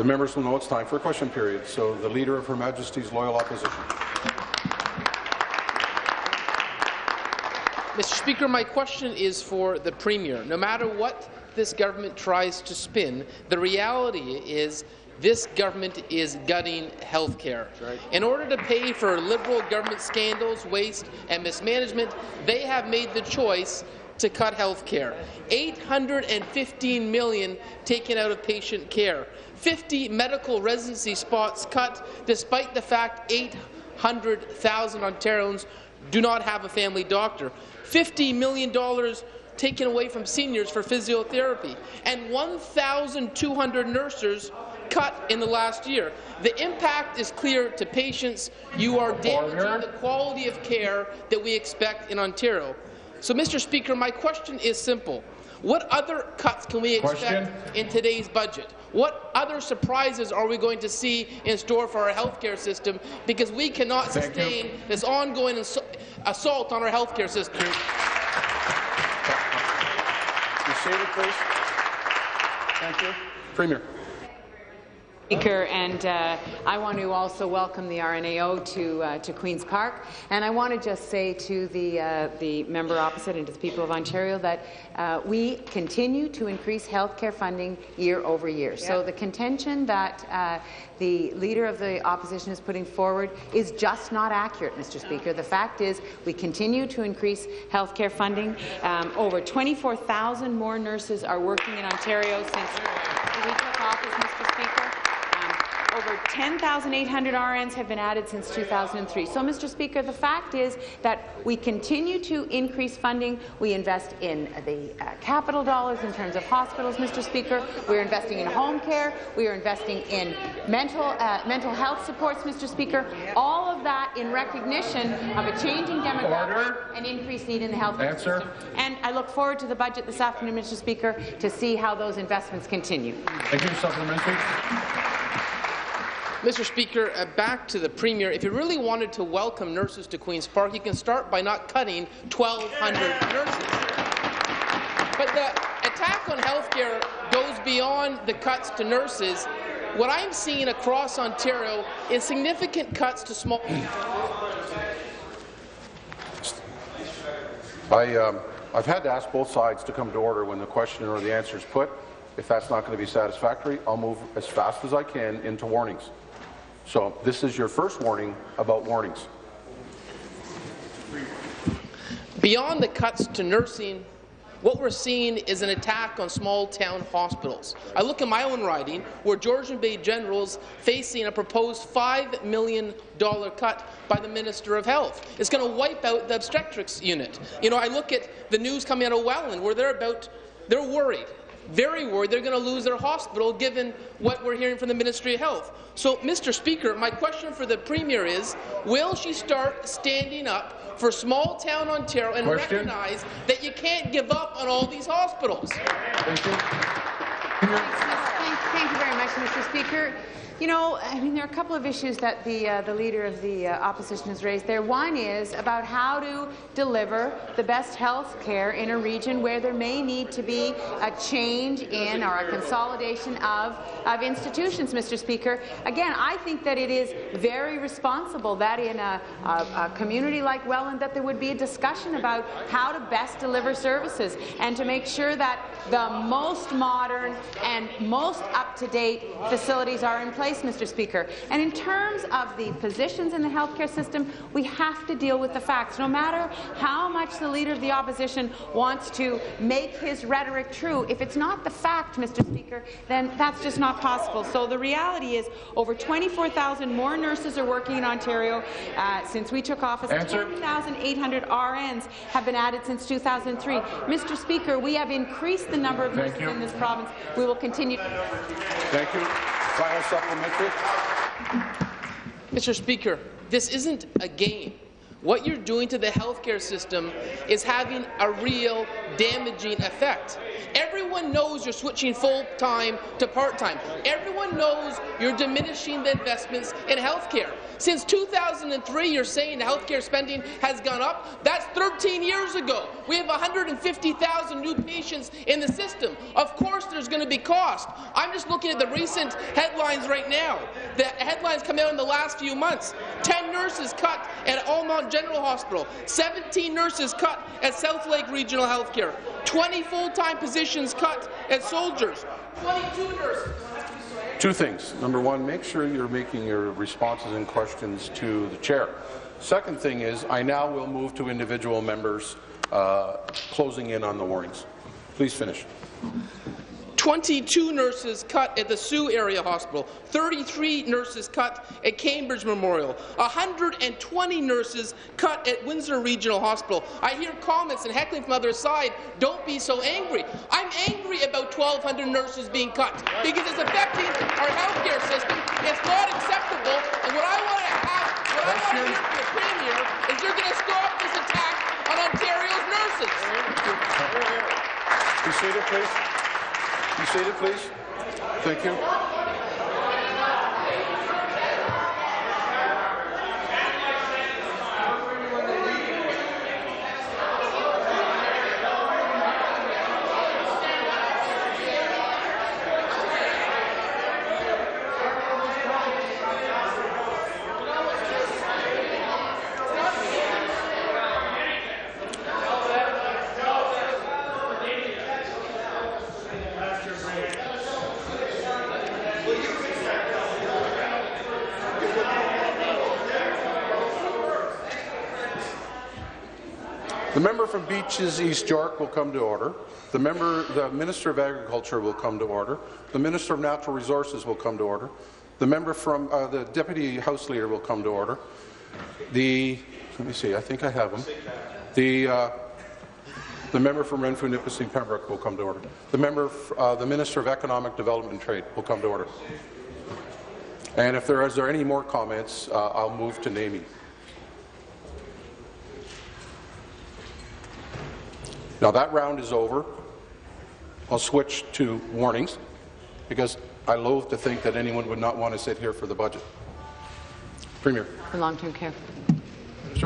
the members will know it's time for a question period, so the Leader of Her Majesty's Loyal Opposition. Mr. Speaker, my question is for the Premier. No matter what this government tries to spin, the reality is this government is gutting health care. Right. In order to pay for Liberal government scandals, waste and mismanagement, they have made the choice to cut health care. 815 million taken out of patient care. 50 medical residency spots cut, despite the fact 800,000 Ontarians do not have a family doctor. $50 million taken away from seniors for physiotherapy, and 1,200 nurses cut in the last year. The impact is clear to patients. You are damaging the quality of care that we expect in Ontario. So, Mr. Speaker, my question is simple. What other cuts can we expect question? in today's budget? What other surprises are we going to see in store for our healthcare system? Because we cannot Thank sustain you. this ongoing assault on our healthcare system. Be seated, please. Thank you. Premier. Speaker, and uh, I want to also welcome the RNAO to uh, to Queens Park. And I want to just say to the uh, the member opposite and to the people of Ontario that uh, we continue to increase health care funding year over year. Yep. So the contention that uh, the Leader of the Opposition is putting forward is just not accurate, Mr. Speaker. The fact is we continue to increase health care funding. Um, over 24,000 more nurses are working in Ontario since we took office, Mr. Speaker. Over 10,800 RNs have been added since 2003. So, Mr. Speaker, the fact is that we continue to increase funding. We invest in the uh, capital dollars in terms of hospitals, Mr. Speaker. We're investing in home care. We are investing in mental, uh, mental health supports, Mr. Speaker. All of that in recognition of a changing demographic and increased need in the health system. And I look forward to the budget this afternoon, Mr. Speaker, to see how those investments continue. Thank you. Supplementary. Mr. Speaker, uh, back to the Premier. If you really wanted to welcome nurses to Queen's Park, you can start by not cutting 1,200 nurses. But the attack on healthcare goes beyond the cuts to nurses. What I'm seeing across Ontario is significant cuts to small. I, um, I've had to ask both sides to come to order when the question or the answer is put. If that's not going to be satisfactory, I'll move as fast as I can into warnings. So this is your first warning about warnings. Beyond the cuts to nursing, what we're seeing is an attack on small-town hospitals. I look at my own riding, where Georgian Bay General's facing a proposed $5 million cut by the Minister of Health. It's going to wipe out the obstetrics unit. You know, I look at the news coming out of Welland, where they're about, they're worried very worried they're going to lose their hospital given what we're hearing from the Ministry of Health. So, Mr. Speaker, my question for the Premier is, will she start standing up for small-town Ontario and question. recognize that you can't give up on all these hospitals? Thank you. Thank you very much, Mr. Speaker. You know, I mean, there are a couple of issues that the, uh, the Leader of the uh, Opposition has raised there. One is about how to deliver the best health care in a region where there may need to be a change in or a consolidation of, of institutions, Mr. Speaker. Again, I think that it is very responsible that in a, a, a community like Welland that there would be a discussion about how to best deliver services and to make sure that the most modern and most up-to-date facilities are in place Mr. Speaker. And in terms of the positions in the healthcare system, we have to deal with the facts. No matter how much the Leader of the Opposition wants to make his rhetoric true, if it's not the fact, Mr. Speaker, then that's just not possible. So the reality is over 24,000 more nurses are working in Ontario uh, since we took office. 10,800 RNs have been added since 2003. Mr. Speaker, we have increased the number of nurses in this province. We will continue. Thank you. Final supplementary. Mr. Speaker, this isn't a game. What you're doing to the healthcare system is having a real damaging effect. Everyone knows you're switching full-time to part-time. Everyone knows you're diminishing the investments in healthcare. Since 2003, you're saying healthcare spending has gone up. That's 13 years ago. We have 150,000 new patients in the system. Of course, there's going to be cost. I'm just looking at the recent headlines right now. The headlines come out in the last few months. 10 nurses cut at Almonte General Hospital. 17 nurses cut at South Lake Regional Healthcare. 20 full-time positions cut at Soldiers. 22 nurses. Two things. Number one, make sure you're making your responses and questions to the chair. Second thing is, I now will move to individual members uh, closing in on the warnings. Please finish. 22 nurses cut at the Sault Area Hospital, 33 nurses cut at Cambridge Memorial, 120 nurses cut at Windsor Regional Hospital. I hear comments and heckling from the other side, don't be so angry. I'm angry about 1,200 nurses being cut because it's affecting our healthcare system. It's not acceptable, and what I want to have, what I want to hear from the Premier is you're going to stop this attack on Ontario's nurses. Be seated, please. Be seated, please. Thank you. From Beaches East York will come to order. The member, the Minister of Agriculture will come to order. The Minister of Natural Resources will come to order. The member from uh, the Deputy House Leader will come to order. The let me see, I think I have them. The uh, the member from Renfrew, Nipissing, Pembroke will come to order. The member, uh, the Minister of Economic Development and Trade will come to order. And if there is there any more comments, uh, I'll move to naming. Now that round is over. I'll switch to warnings because I loathe to think that anyone would not want to sit here for the budget. Premier. For long-term care.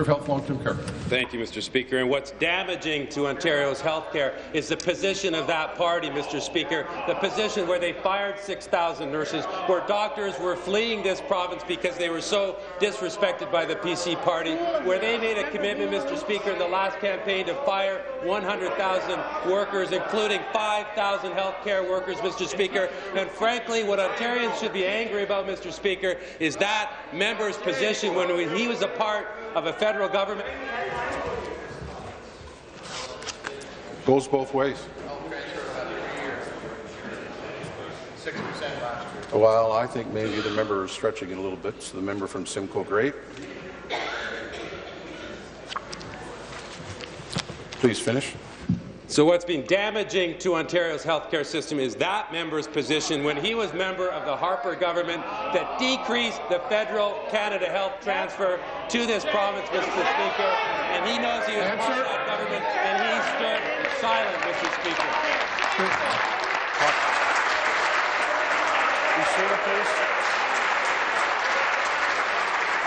Health Long-Term Care. Thank you, Mr. Speaker. And what's damaging to Ontario's health care is the position of that party, Mr. Speaker, the position where they fired 6,000 nurses, where doctors were fleeing this province because they were so disrespected by the PC party, where they made a commitment, Mr. Speaker, in the last campaign to fire 100,000 workers, including 5,000 health care workers, Mr. Speaker. And frankly, what Ontarians should be angry about, Mr. Speaker, is that member's position when he was a part of a federal government. Goes both ways. Well, I think maybe the member is stretching it a little bit. So the member from Simcoe, great. Please finish. So what's been damaging to Ontario's healthcare system is that member's position when he was member of the Harper government that decreased the federal Canada Health transfer to this province, Mr. Speaker, and he knows he was part of that government, and he stood silent, Mr. Speaker. Be seated, please.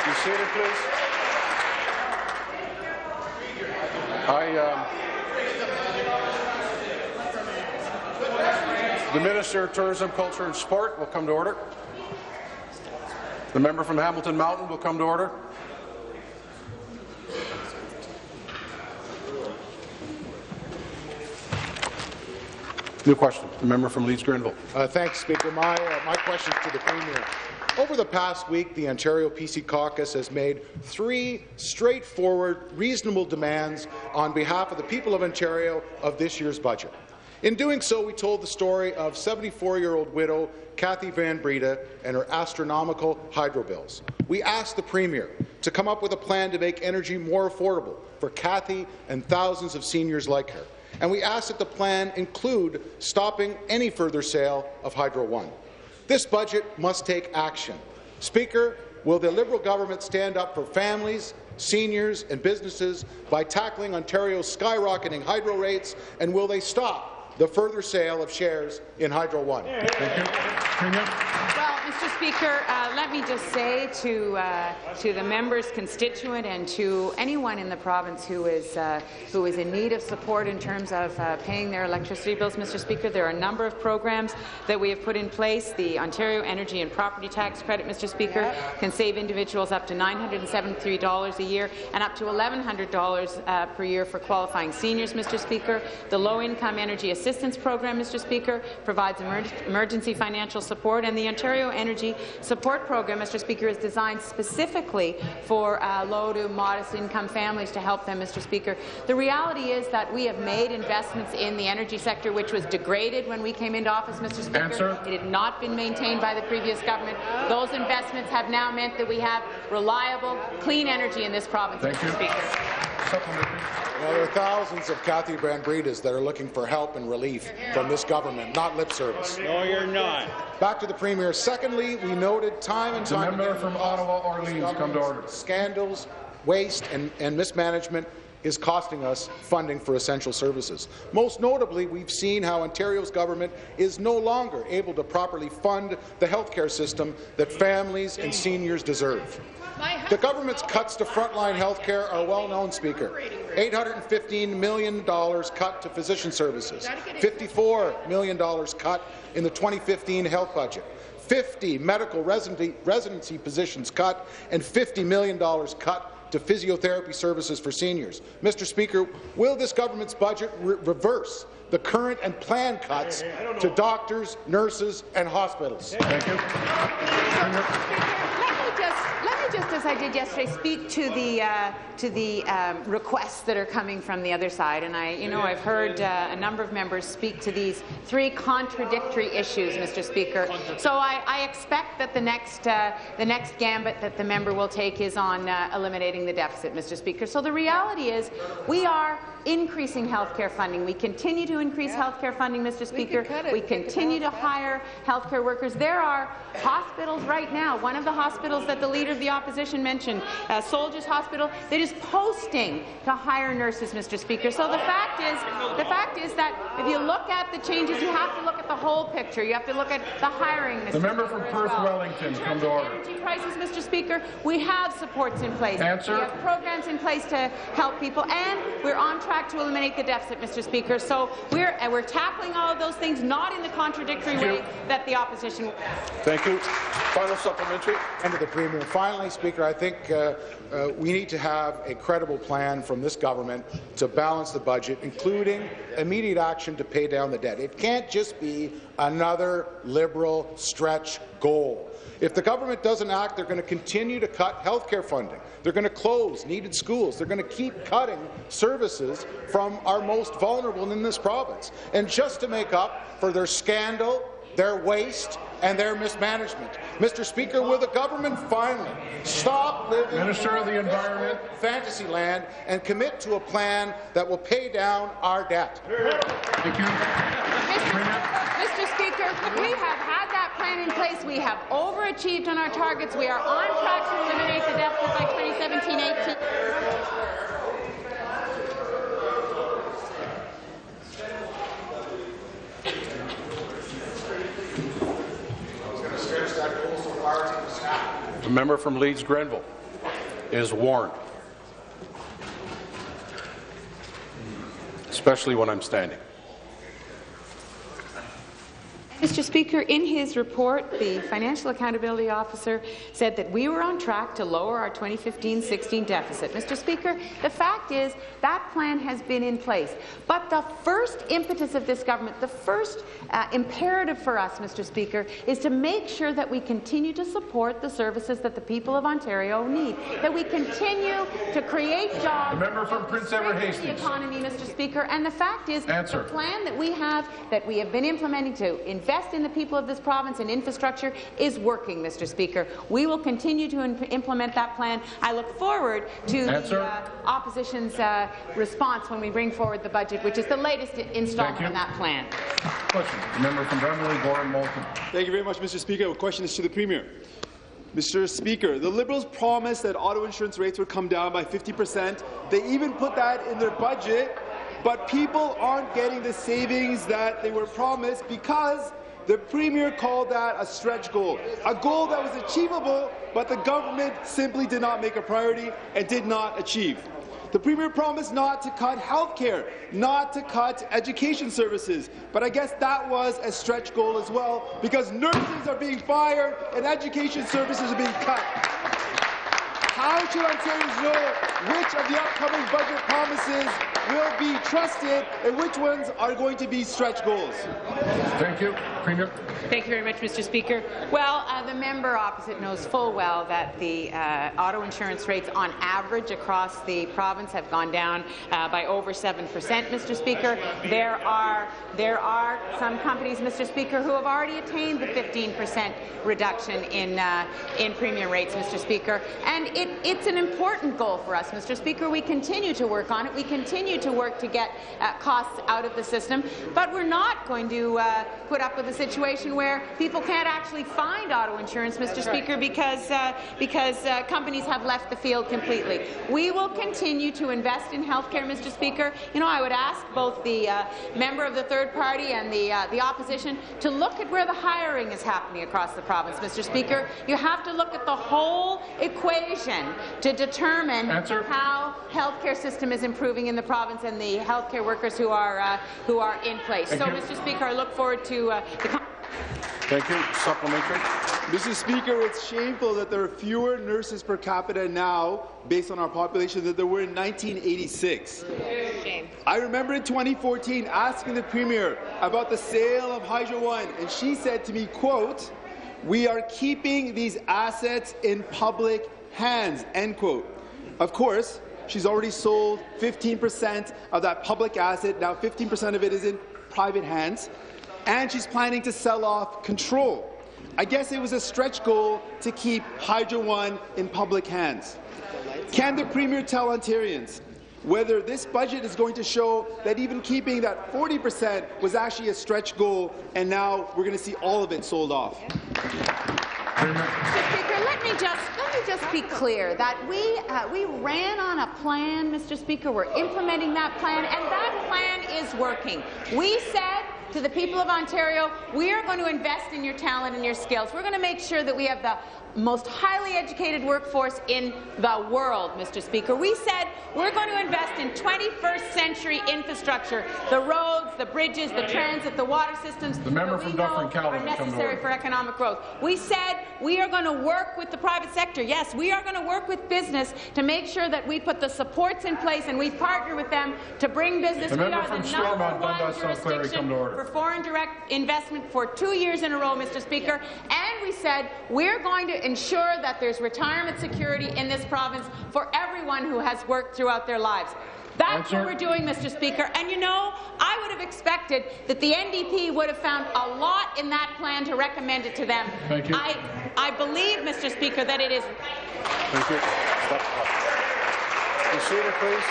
Be seated, please. I, um, the Minister of Tourism, Culture and Sport will come to order. The member from Hamilton Mountain will come to order. New question. The member from Leeds Grenville. Uh, thanks, Speaker. My, uh, my question is to the Premier. Over the past week, the Ontario PC caucus has made three straightforward, reasonable demands on behalf of the people of Ontario of this year's budget. In doing so, we told the story of 74-year-old widow Kathy Van Breda and her astronomical hydro bills. We asked the Premier to come up with a plan to make energy more affordable for Kathy and thousands of seniors like her. And we asked that the plan include stopping any further sale of Hydro One. This budget must take action. Speaker, will the Liberal government stand up for families, seniors and businesses by tackling Ontario's skyrocketing hydro rates, and will they stop the further sale of shares in Hydro One. Mr. Speaker, uh, let me just say to uh, to the member's constituent and to anyone in the province who is uh, who is in need of support in terms of uh, paying their electricity bills, Mr. Speaker, there are a number of programs that we have put in place. The Ontario Energy and Property Tax Credit, Mr. Speaker, can save individuals up to $973 a year and up to $1,100 uh, per year for qualifying seniors, Mr. Speaker. The Low Income Energy Assistance Program, Mr. Speaker, provides emer emergency financial support, and the Ontario Energy Support Program, Mr. Speaker, is designed specifically for uh, low to modest income families to help them, Mr. Speaker. The reality is that we have made investments in the energy sector, which was degraded when we came into office, Mr. Speaker. Answer. It had not been maintained by the previous government. Those investments have now meant that we have reliable, clean energy in this province, Thank Mr. you. Speaker. Supplementary. You know, there are thousands of Kathy Van Bredas that are looking for help and relief from this government, not lip service. No, you're not. Back to the Premier. Secondly, we noted time and The time member again from Ottawa Orleans come to order. scandals, waste, and, and mismanagement is costing us funding for essential services. Most notably, we've seen how Ontario's government is no longer able to properly fund the healthcare system that families and seniors deserve. The government's cuts to frontline health care are well known, Speaker. $815 million cut to physician services, $54 million cut in the 2015 health budget, 50 medical residency positions cut, and $50 million cut to physiotherapy services for seniors. Mr. Speaker, will this government's budget re reverse the current and planned cuts to doctors, nurses, and hospitals? Thank you. Premier. Let me just, let me just, as I did yesterday, speak to the uh, to the um, requests that are coming from the other side. And I, you know, I've heard uh, a number of members speak to these three contradictory issues, Mr. Speaker. So I, I expect that the next uh, the next gambit that the member will take is on uh, eliminating the deficit, Mr. Speaker. So the reality is, we are increasing health care funding. We continue to increase health care funding, Mr. Speaker. We continue to hire health care workers. There are hospitals right now. One of the hospitals that the Leader of the Opposition mentioned, uh, Soldiers Hospital, that is posting to hire nurses, Mr. Speaker. So the fact is, the fact is that if you look at the changes, you have to look at the whole picture. You have to look at the hiring, Mr. The member Speaker, from Perth well. Wellington, In come terms to of order. Energy prices, Mr. Speaker, we have supports in place. Answer. We have programs in place to help people, and we're on track to eliminate the deficit, Mr. Speaker. So we're and we're tackling all of those things, not in the contradictory way that the opposition. Thank you. Final supplementary. And to the Premier. Finally, Speaker, I think uh, uh, we need to have a credible plan from this government to balance the budget, including immediate action to pay down the debt. It can't just be another Liberal stretch goal. If the government doesn't act, they're going to continue to cut health care funding. They're going to close needed schools. They're going to keep cutting services from our most vulnerable in this province. And just to make up for their scandal, their waste, and their mismanagement. Mr. Speaker, will the government finally stop living Minister of the in Environment. fantasy land and commit to a plan that will pay down our debt? Thank you. Mr. Mr. Speaker, we have had that plan in place. We have overachieved on our targets. We are on track to eliminate the deficit by 2017-18. The member from Leeds Grenville is warned, especially when I'm standing. Mr. Speaker, in his report, the Financial Accountability Officer said that we were on track to lower our 2015-16 deficit. Mr. Speaker, the fact is that plan has been in place. But the first impetus of this government, the first uh, imperative for us, Mr. Speaker, is to make sure that we continue to support the services that the people of Ontario need, that we continue to create jobs. The member from Prince Edward Hastings. The economy, Mr. Speaker, and the fact is Answer. the plan that we have, that we have been implementing to invest in the people of this province and infrastructure is working, Mr. Speaker. We will continue to im- implement that plan. I look forward to Answer. the uh, opposition's uh, response when we bring forward the budget, which is the latest installment you. in that plan. Question. The member from Bramalea, Gore, Malton. Thank you very much, Mr. Speaker. My question is to the Premier. Mr. Speaker, the Liberals promised that auto insurance rates would come down by 50 percent. They even put that in their budget, but people aren't getting the savings that they were promised because the Premier called that a stretch goal, a goal that was achievable, but the government simply did not make a priority and did not achieve. The Premier promised not to cut health care, not to cut education services, but I guess that was a stretch goal as well because nurses are being fired and education services are being cut. How should Ontarians know which of the upcoming budget promises will be trusted and which ones are going to be stretch goals? Thank you. Premier. Thank you very much, Mr. Speaker. Well, uh, the member opposite knows full well that the uh, auto insurance rates on average across the province have gone down uh, by over 7 percent, Mr. Speaker. There are, there are some companies, Mr. Speaker, who have already attained the 15 percent reduction in, uh, in premium rates, Mr. Speaker. And it, it's an important goal for us, Mr. Speaker. We continue to work on it. We continue to work to get uh, costs out of the system, but we're not going to uh, put up with a situation where people can't actually find auto insurance, Mr. Speaker, because, uh, because uh, companies have left the field completely. We will continue to invest in health care, Mr. Speaker. You know, I would ask both the uh, member of the third party and the, uh, the opposition to look at where the hiring is happening across the province, Mr. Speaker. You have to look at the whole equation to determine Answer. how healthcare system is improving in the province and the healthcare workers who are uh, who are in place. Thank so, you. Mr. Speaker, I look forward to uh, the. Thank you. Supplementary. Mr. Speaker, it's shameful that there are fewer nurses per capita now, based on our population, than there were in 1986. Shame. I remember in 2014 asking the Premier about the sale of Hydro One, and she said to me, quote, we are keeping these assets in public hands, end quote. Of course, she's already sold 15% of that public asset. Now 15% of it is in private hands, and she's planning to sell off control. I guess it was a stretch goal to keep Hydro One in public hands. Can the Premier tell Ontarians whether this budget is going to show that even keeping that 40% was actually a stretch goal and now we're going to see all of it sold off? Mr. Speaker, let me just let me just be clear that we uh, we ran on a plan, Mr. Speaker. We're implementing that plan, and that plan is working. We said to the people of Ontario, we are going to invest in your talent and your skills. We're going to make sure that we have the most highly educated workforce in the world, Mr. Speaker. We said we're going to invest in 21st century infrastructure, the roads, the bridges, the transit, the water systems The member that we from Dufferin know are will come to necessary for economic growth. We said we are going to work with the private sector. Yes, we are going to work with business to make sure that we put the supports in place and we partner with them to bring business. The we member are from the Stormont, number one Dundas, South Glengarry, jurisdiction come to order. for foreign direct investment for two years in a row, Mr. Speaker. And we said we're going to ensure that there's retirement security in this province for everyone who has worked throughout their lives. That's what we're doing, Mr. Speaker. And you know, I would have expected that the NDP would have found a lot in that plan to recommend it to them. Thank you. I, I believe, Mr. Speaker, that it is Thank you. Stop. Be seated, please.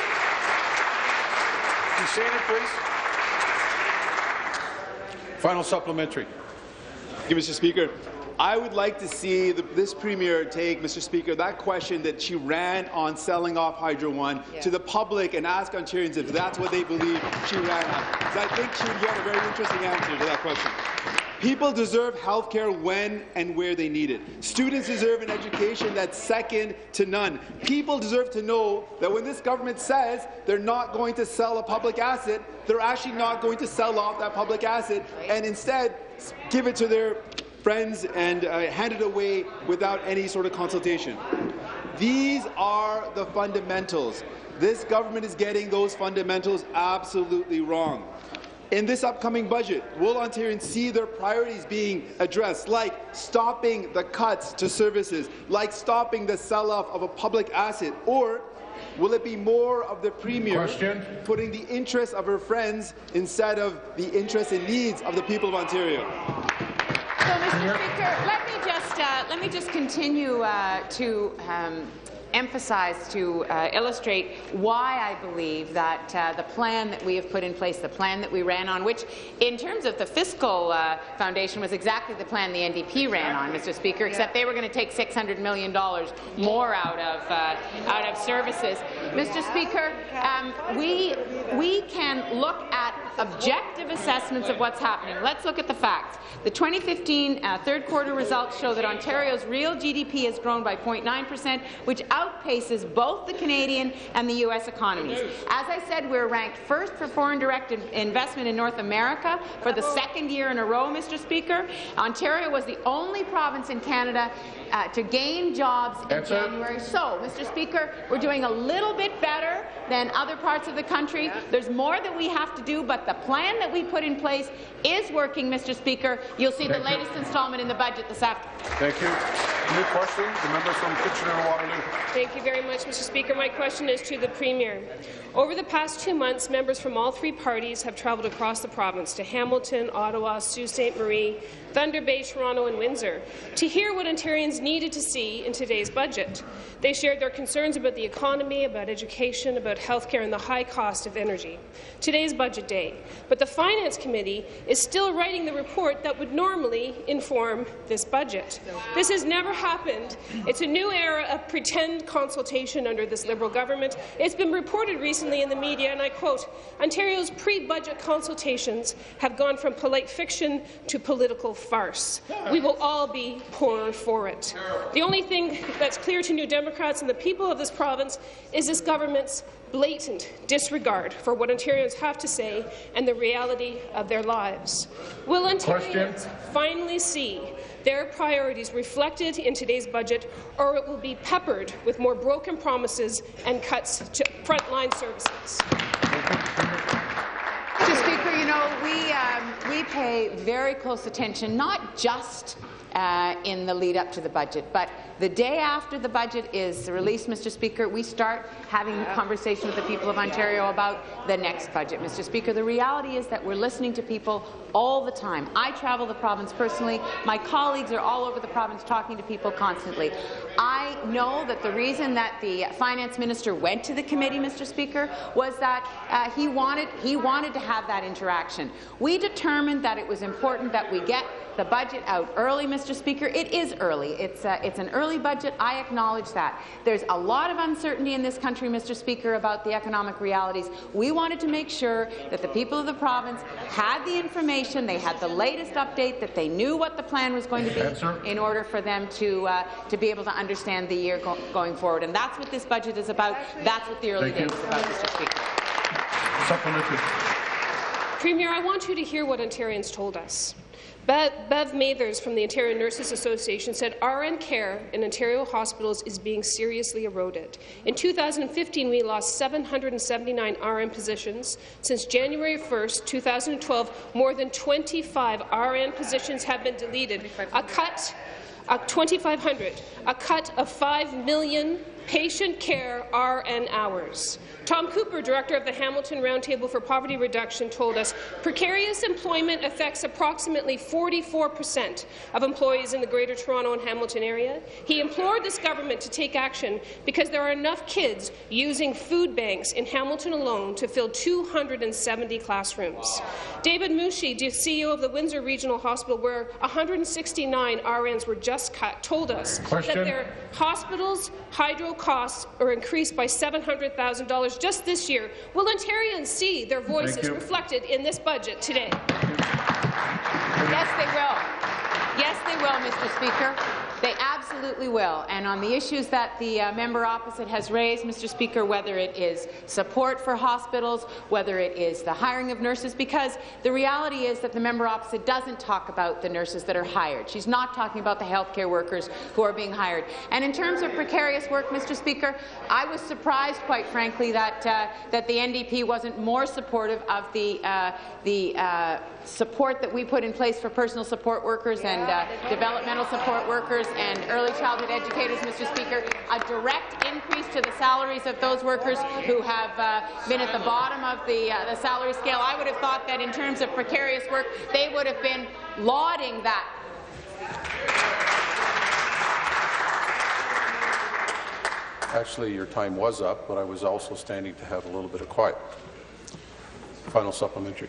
Be seated, please. Final supplementary. Thank you, Mr. Speaker. I would like to see the, this Premier take, Mr. Speaker, that question that she ran on selling off Hydro One to the public and ask Ontarians if that's what they believe she ran on. Because I think she would get a very interesting answer to that question. People deserve health care when and where they need it. Students deserve an education that's second to none. People deserve to know that when this government says they're not going to sell a public asset, they're actually not going to sell off that public asset and instead give it to their friends and uh, hand it away without any sort of consultation. These are the fundamentals. This government is getting those fundamentals absolutely wrong. In this upcoming budget, will Ontarians see their priorities being addressed, like stopping the cuts to services, like stopping the sell-off of a public asset, or will it be more of the Premier Question. putting the interests of her friends instead of the interests and needs of the people of Ontario? So, Mr. Speaker, let me just uh, let me just continue uh, to. Um, emphasize to uh, illustrate why I believe that uh, the plan that we have put in place, the plan that we ran on, which in terms of the fiscal uh, foundation was exactly the plan the NDP ran on, Mr. Speaker, except they were going to take $600 million more out of, uh, out of services. Mr. Speaker, um, we, we can look at objective assessments of what's happening. Let's look at the facts. The 2015 uh, third quarter results show that Ontario's real GDP has grown by 0.9 percent, which outpaces both the Canadian and the U.S. economies. As I said, we're ranked first for foreign direct investment in North America for the second year in a row, Mr. Speaker. Ontario was the only province in Canada uh, to gain jobs in Answer. January. So, Mr. Speaker, we're doing a little bit better than other parts of the country. There's more that we have to do, but the plan that we put in place is working, Mr. Speaker. You'll see the Thank you. latest installment in the budget this afternoon. Thank you. New question, the member from Kitchener-Waterloo. Thank you very much, Mr. Speaker. My question is to the Premier. Over the past two months, members from all three parties have travelled across the province to Hamilton, Ottawa, Sault Ste. Marie, Thunder Bay, Toronto and Windsor to hear what Ontarians needed to see in today's budget. They shared their concerns about the economy, about education, about health care and the high cost of energy. Today's budget day. But the Finance Committee is still writing the report that would normally inform this budget. This has never happened. It's a new era of pretend consultation under this Liberal government. It's been reported recently in the media, and I quote, Ontario's pre-budget consultations have gone from polite fiction to political farce. We will all be poorer for it. The only thing that's clear to New Democrats and the people of this province is this government's blatant disregard for what Ontarians have to say and the reality of their lives. Will Ontarians finally see their priorities reflected in today's budget, or it will be peppered with more broken promises and cuts to frontline services? Mr. Speaker, you know, we, um, we pay very close attention, not just uh, in the lead up to the budget, but the day after the budget is released, Mr. Speaker, we start having a conversation with the people of Ontario about the next budget. Mr. Speaker, the reality is that we're listening to people all the time. I travel the province personally. My colleagues are all over the province talking to people constantly. I know that the reason that the finance minister went to the committee, Mr. Speaker, was that uh, he wanted he wanted to have that interaction. We determined that it was important that we get the budget out early, Mr. Speaker. It is early. It's, uh, it's an early budget. I acknowledge that. There's a lot of uncertainty in this country, Mr. Speaker, about the economic realities. We wanted to make sure that the people of the province had the information, they had the latest update, that they knew what the plan was going to be Answer. in order for them to, uh, to be able to understand the year go going forward. And that's what this budget is about. That's what the early Thank you. days is about, Mr. Speaker. Supplementary. Premier, I want you to hear what Ontarians told us. Bev, Mathers from the Ontario Nurses Association said RN care in Ontario hospitals is being seriously eroded. In 2015, we lost 779 RN positions. Since January 1, 2012, more than 25 RN positions have been deleted, a cut of 2,500, a cut of 5 million patient care RN hours. Tom Cooper, director of the Hamilton Roundtable for Poverty Reduction, told us precarious employment affects approximately 44 per cent of employees in the Greater Toronto and Hamilton area. He implored this government to take action because there are enough kids using food banks in Hamilton alone to fill 270 classrooms. David Musyj, CEO of the Windsor Regional Hospital, where 169 RNs were just cut, told us Question. that their hospitals' hydro costs are increased by $700,000 just this year. Will Ontarians see their voices reflected in this budget today? Yes, they will. Yes, they will, Mr. Speaker. They absolutely will. And on the issues that the uh, member opposite has raised, Mr. Speaker, whether it is support for hospitals, whether it is the hiring of nurses, because the reality is that the member opposite doesn't talk about the nurses that are hired. She's not talking about the healthcare workers who are being hired. And in terms of precarious work, Mr. Speaker, I was surprised, quite frankly, that uh, that the NDP wasn't more supportive of the uh, the uh, support that we put in place for personal support workers and uh, developmental support workers and early childhood educators, Mr. Speaker, a direct increase to the salaries of those workers who have uh, been at the bottom of the, uh, the salary scale. I would have thought that in terms of precarious work, they would have been lauding that. Actually, your time was up, but I was also standing to have a little bit of quiet. Final supplementary.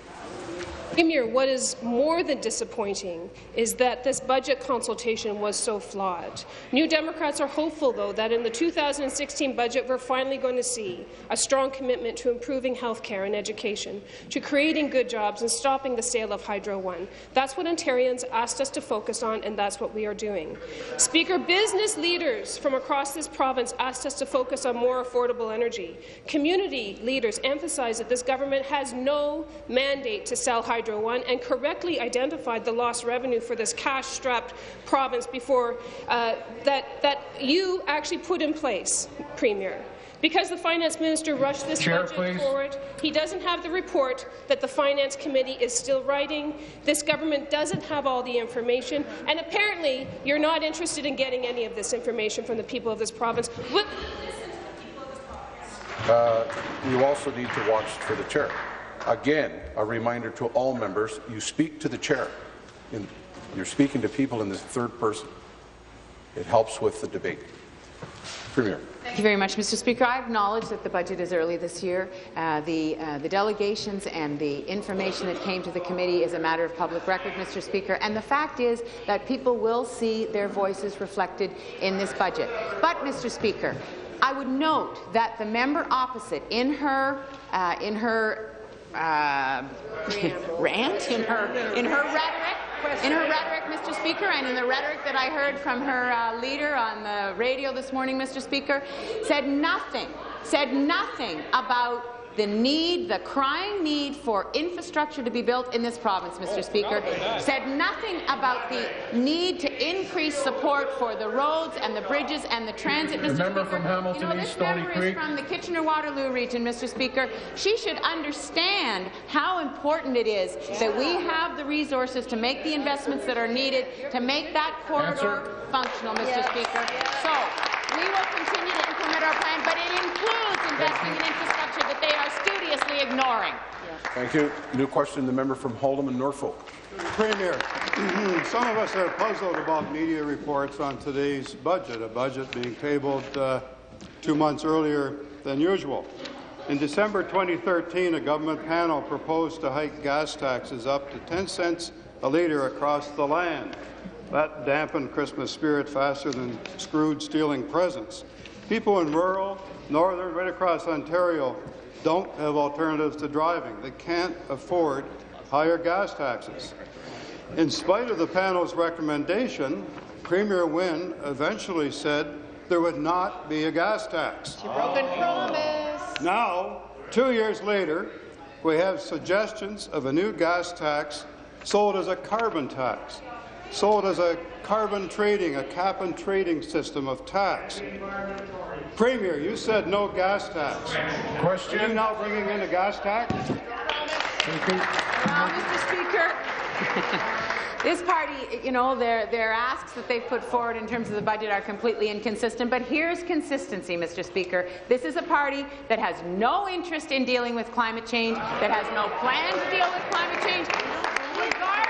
Premier, what is more than disappointing is that this budget consultation was so flawed. New Democrats are hopeful, though, that in the 2016 budget we're finally going to see a strong commitment to improving health care and education, to creating good jobs and stopping the sale of Hydro One. That's what Ontarians asked us to focus on, and that's what we are doing. Speaker, business leaders from across this province asked us to focus on more affordable energy. Community leaders emphasized that this government has no mandate to sell Hydro One and correctly identified the lost revenue for this cash-strapped province before uh, that, that you actually put in place, Premier. Because the finance minister rushed this Chair, budget please. forward, he doesn't have the report that the finance committee is still writing. This government doesn't have all the information, and apparently you're not interested in getting any of this information from the people of this province. Will- Uh, You also need to watch for the chair. Again, a reminder to all members, you speak to the chair. In- You're speaking to people in the third person. It helps with the debate. Premier. Thank you very much, Mr. Speaker. I acknowledge that the budget is early this year. Uh, the, uh, the delegations and the information that came to the committee is a matter of public record, Mr. Speaker. And the fact is that people will see their voices reflected in this budget. But, Mr. Speaker, I would note that the member opposite, in her, uh, in her uh, rant, in her, in her rhetoric, in her rhetoric, Mr. Speaker, and in the rhetoric that I heard from her uh, leader on the radio this morning, Mr. Speaker, said nothing, said nothing about the need, the crying need for infrastructure to be built in this province, Mr. Speaker, said nothing about the need to increase support for the roads and the bridges and the transit, Mr. member Speaker. from Hamilton you know, East this Stony member Creek. is from the Kitchener-Waterloo region, Mr. Speaker. She should understand how important it is that we have the resources to make the investments that are needed to make that corridor Answer. functional, Mr. Speaker. So we will continue to implement our plan, but it includes investing in infrastructure that they are studiously ignoring. Thank you. New question, the member from Haldimand Norfolk. Premier, some of us are puzzled about media reports on today's budget, a budget being tabled uh, two months earlier than usual. In December 2013, a government panel proposed to hike gas taxes up to 10 cents a litre across the land. That dampened Christmas spirit faster than Scrooge stealing presents. People in rural, northern, right across Ontario don't have alternatives to driving. They can't afford higher gas taxes. In spite of the panel's recommendation, Premier Wynne eventually said there would not be a gas tax. Broken promise. Now, two years later, we have suggestions of a new gas tax sold as a carbon tax, sold as a carbon trading, a cap and trading system of tax. Premier, you said no gas tax. Question. Are you Question. now bringing in a gas tax? Thank you. Well, Mr. Speaker, this party, you know, their, their asks that they've put forward in terms of the budget are completely inconsistent, but here's consistency, Mr. Speaker. This is a party that has no interest in dealing with climate change, that has no plan to deal with climate change,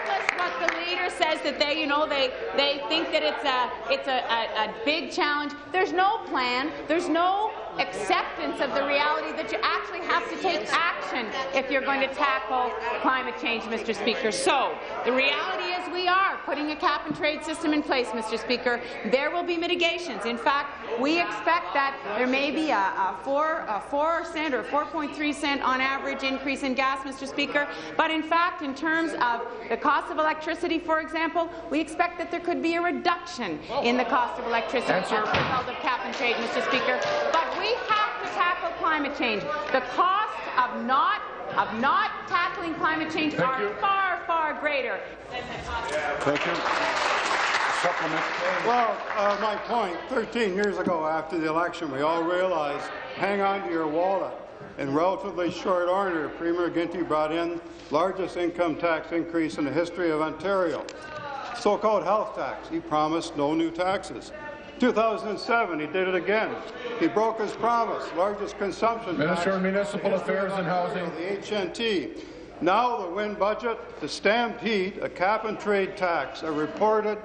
regardless what the leader says that they, you know, they, they think that it's a, it's a, a, a big challenge. There's no plan. There's no acceptance of the reality that you actually have to take action if you're going to tackle climate change, Mr. Speaker. So the reality is we are putting a cap and trade system in place, Mr. Speaker. There will be mitigations. In fact, we expect that there may be a, a four, a four cent or 4.3 cent on average increase in gas, Mr. Speaker. But in fact, in terms of the cost of electricity, for example, we expect that there could be a reduction in the cost of electricity Answer. as a result of cap and trade, Mr. Speaker. But we have to tackle climate change. The cost of not of not tackling climate change Thank are you. far, far greater than the cost. Thank you. Supplement. Well, uh, my point, 13 years ago after the election, we all realized, hang on to your wallet. In relatively short order, Premier McGuinty brought in largest income tax increase in the history of Ontario. So-called health tax. He promised no new taxes. 2007, he did it again. He broke his promise, largest consumption Minister of Municipal in the history Affairs and Housing. The HST. Now the Wynne budget, the stampede, a cap and trade tax, a reported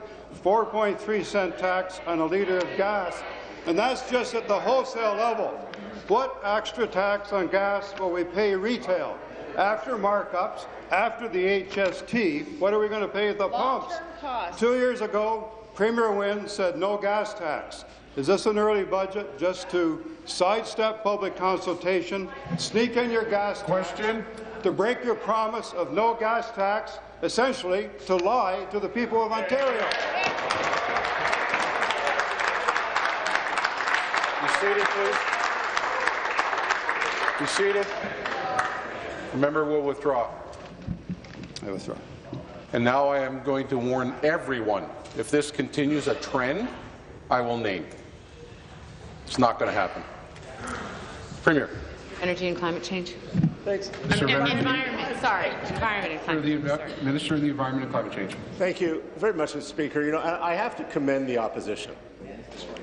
4.3 cent tax on a litre of gas, and that's just at the wholesale level. What extra tax on gas will we pay retail? after markups, after the HST, what are we going to pay at the pumps? costs. Two years ago, Premier Wynne said no gas tax. Is this an early budget just to sidestep public consultation, sneak in your gas question, to break your promise of no gas tax, essentially to lie to the people of Ontario? Be seated, please. Be seated. The member will withdraw. I withdraw. And now I am going to warn everyone, if this continues a trend, I will name. It's not going to happen. Premier. Energy and climate change. Thanks. Environment, sorry, environment and climate change. sorry. Minister of the Environment and Climate Change. Thank you very much, Mr. Speaker. You know, I I have to commend the opposition.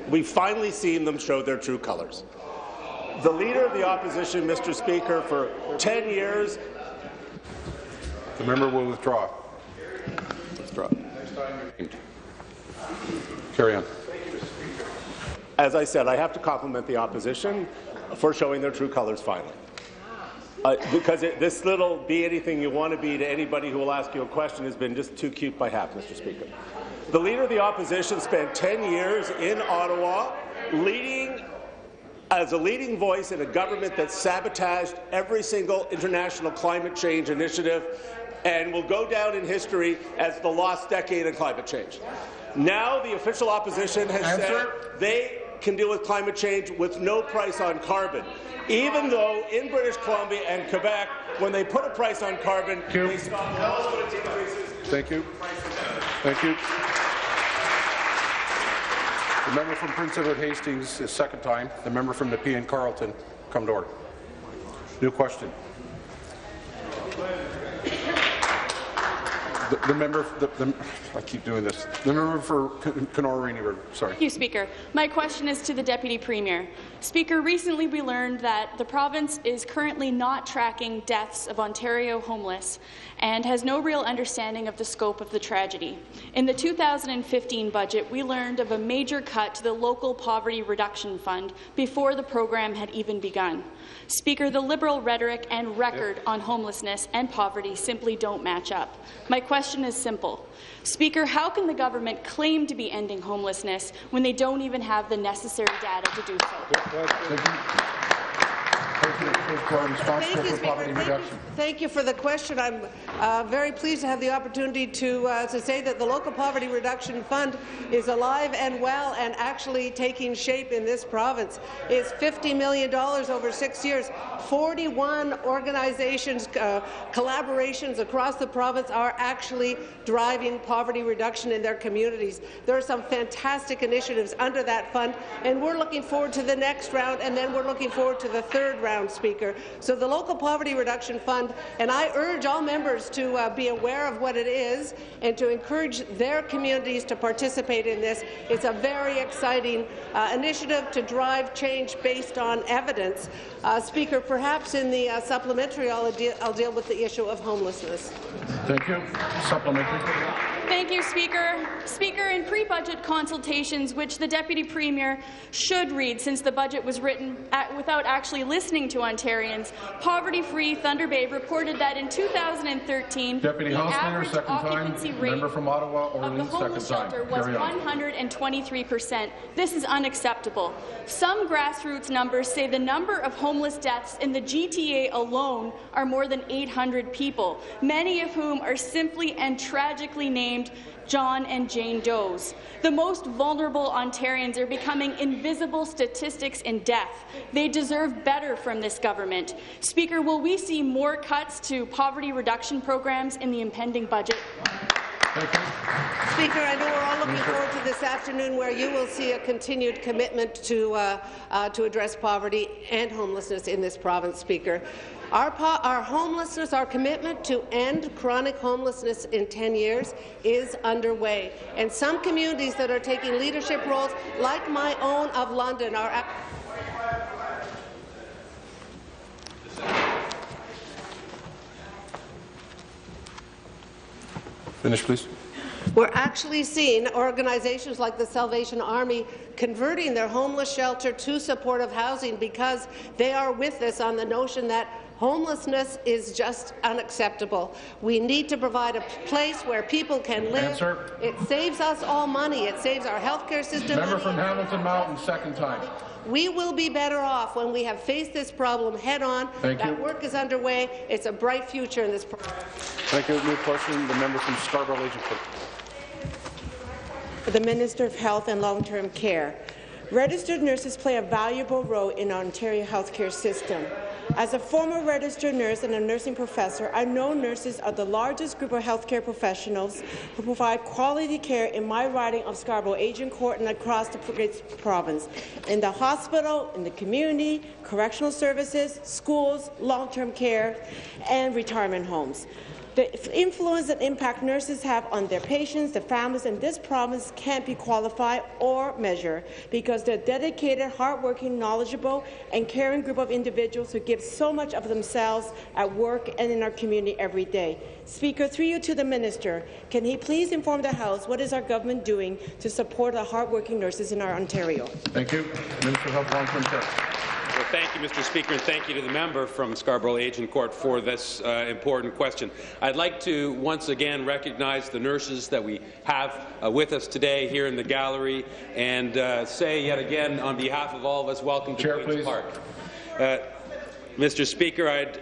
We've finally seen them show their true colors. The leader of the opposition, Mr. Speaker, for 10 years. The member will withdraw. Carry on. As I said, I have to compliment the opposition for showing their true colors finally. Uh, because it, this little be anything you want to be to anybody who will ask you a question has been just too cute by half, Mr. Speaker. The Leader of the Opposition spent 10 years in Ottawa leading as a leading voice in a government that sabotaged every single international climate change initiative and will go down in history as the lost decade in climate change. Now the official opposition has Answer. said they can deal with climate change with no price on carbon, even though in British Columbia and Quebec, when they put a price on carbon, you. they stopped all of its increases. Thank you. Thank you. The member from Prince Edward Hastings is second time. The member from Nepean Carleton, come to order. New question. The, the member, the, the, I keep doing this. The member for Kenora Rainy River, sorry. Thank you, Speaker. My question is to the Deputy Premier. Speaker, recently we learned that the province is currently not tracking deaths of Ontario homeless and has no real understanding of the scope of the tragedy. In the 2015 budget, we learned of a major cut to the local poverty reduction fund before the program had even begun. Speaker, the Liberal rhetoric and record on homelessness and poverty simply don't match up. My question is simple. Speaker, how can the government claim to be ending homelessness when they don't even have the necessary data to do so? Thank you, Speaker. Thank you, thank you for the question. I'm uh, very pleased to have the opportunity to, uh, to say that the Local Poverty Reduction Fund is alive and well and actually taking shape in this province. It's $50 million over six years. 41 organizations, uh, collaborations across the province are actually driving poverty reduction in their communities. There are some fantastic initiatives under that fund, and we're looking forward to the next round, and then we're looking forward to the third round, Speaker. So the Local Poverty Reduction Fund, and I urge all members to uh, be aware of what it is and to encourage their communities to participate in this. It's a very exciting uh, initiative to drive change based on evidence. Uh, Speaker, perhaps in the uh, supplementary, I'll, de I'll deal with the issue of homelessness. Thank you. Supplementary. Thank you, Speaker. Speaker, in pre-budget consultations, which the Deputy Premier should read since the budget was written at, without actually listening to Ontarians, Poverty Free Thunder Bay reported that in 2013, Deputy the House Leader, average second time. occupancy rate Member from Ottawa, of the homeless second shelter time. was 123 percent. This is unacceptable. Some grassroots numbers say the number of homeless deaths in the GTA alone are more than 800 people, many of whom are simply and tragically named John and Jane Does. The most vulnerable Ontarians are becoming invisible statistics in death. They deserve better from this government. Speaker, will we see more cuts to poverty reduction programs in the impending budget? Speaker, I know we're all looking forward to this afternoon where you will see a continued commitment to, uh, uh, to address poverty and homelessness in this province, Speaker. Our, our, homelessness, our commitment to end chronic homelessness in 10 years is underway. And some communities that are taking leadership roles, like my own of London, are Finish, please. We're actually seeing organizations like the Salvation Army converting their homeless shelter to supportive housing because they are with us on the notion that Homelessness is just unacceptable. We need to provide a place where people can live. Answer. It saves us all money. It saves our healthcare system. Member money. from Hamilton Mountain, second time. We will be better off when we have faced this problem head-on. Thank that you. work is underway. It's a bright future in this program. Thank you. New question, the member from Scarborough Agincourt. For the Minister of Health and Long-Term Care. Registered nurses play a valuable role in our Ontario healthcare system. As a former registered nurse and a nursing professor, I know nurses are the largest group of healthcare professionals who provide quality care in my riding of Scarborough Agincourt and across the province, in the hospital, in the community, correctional services, schools, long-term care, and retirement homes. The influence and impact nurses have on their patients, the families and this province can't be qualified or measured because they're dedicated, hardworking, knowledgeable, and caring group of individuals who give so much of themselves at work and in our community every day. Speaker, through you to the minister, can he please inform the House what is our government doing to support the hardworking nurses in our Ontario? Thank you. Minister of Health, Long-Term Care. Well, thank you, Mr. Speaker, and thank you to the member from Scarborough Agincourt for this uh, important question. I'd like to once again recognize the nurses that we have uh, with us today here in the gallery and uh, say yet again on behalf of all of us, welcome to Chair, Queen's please. Park. Uh, Mr. Speaker, I'd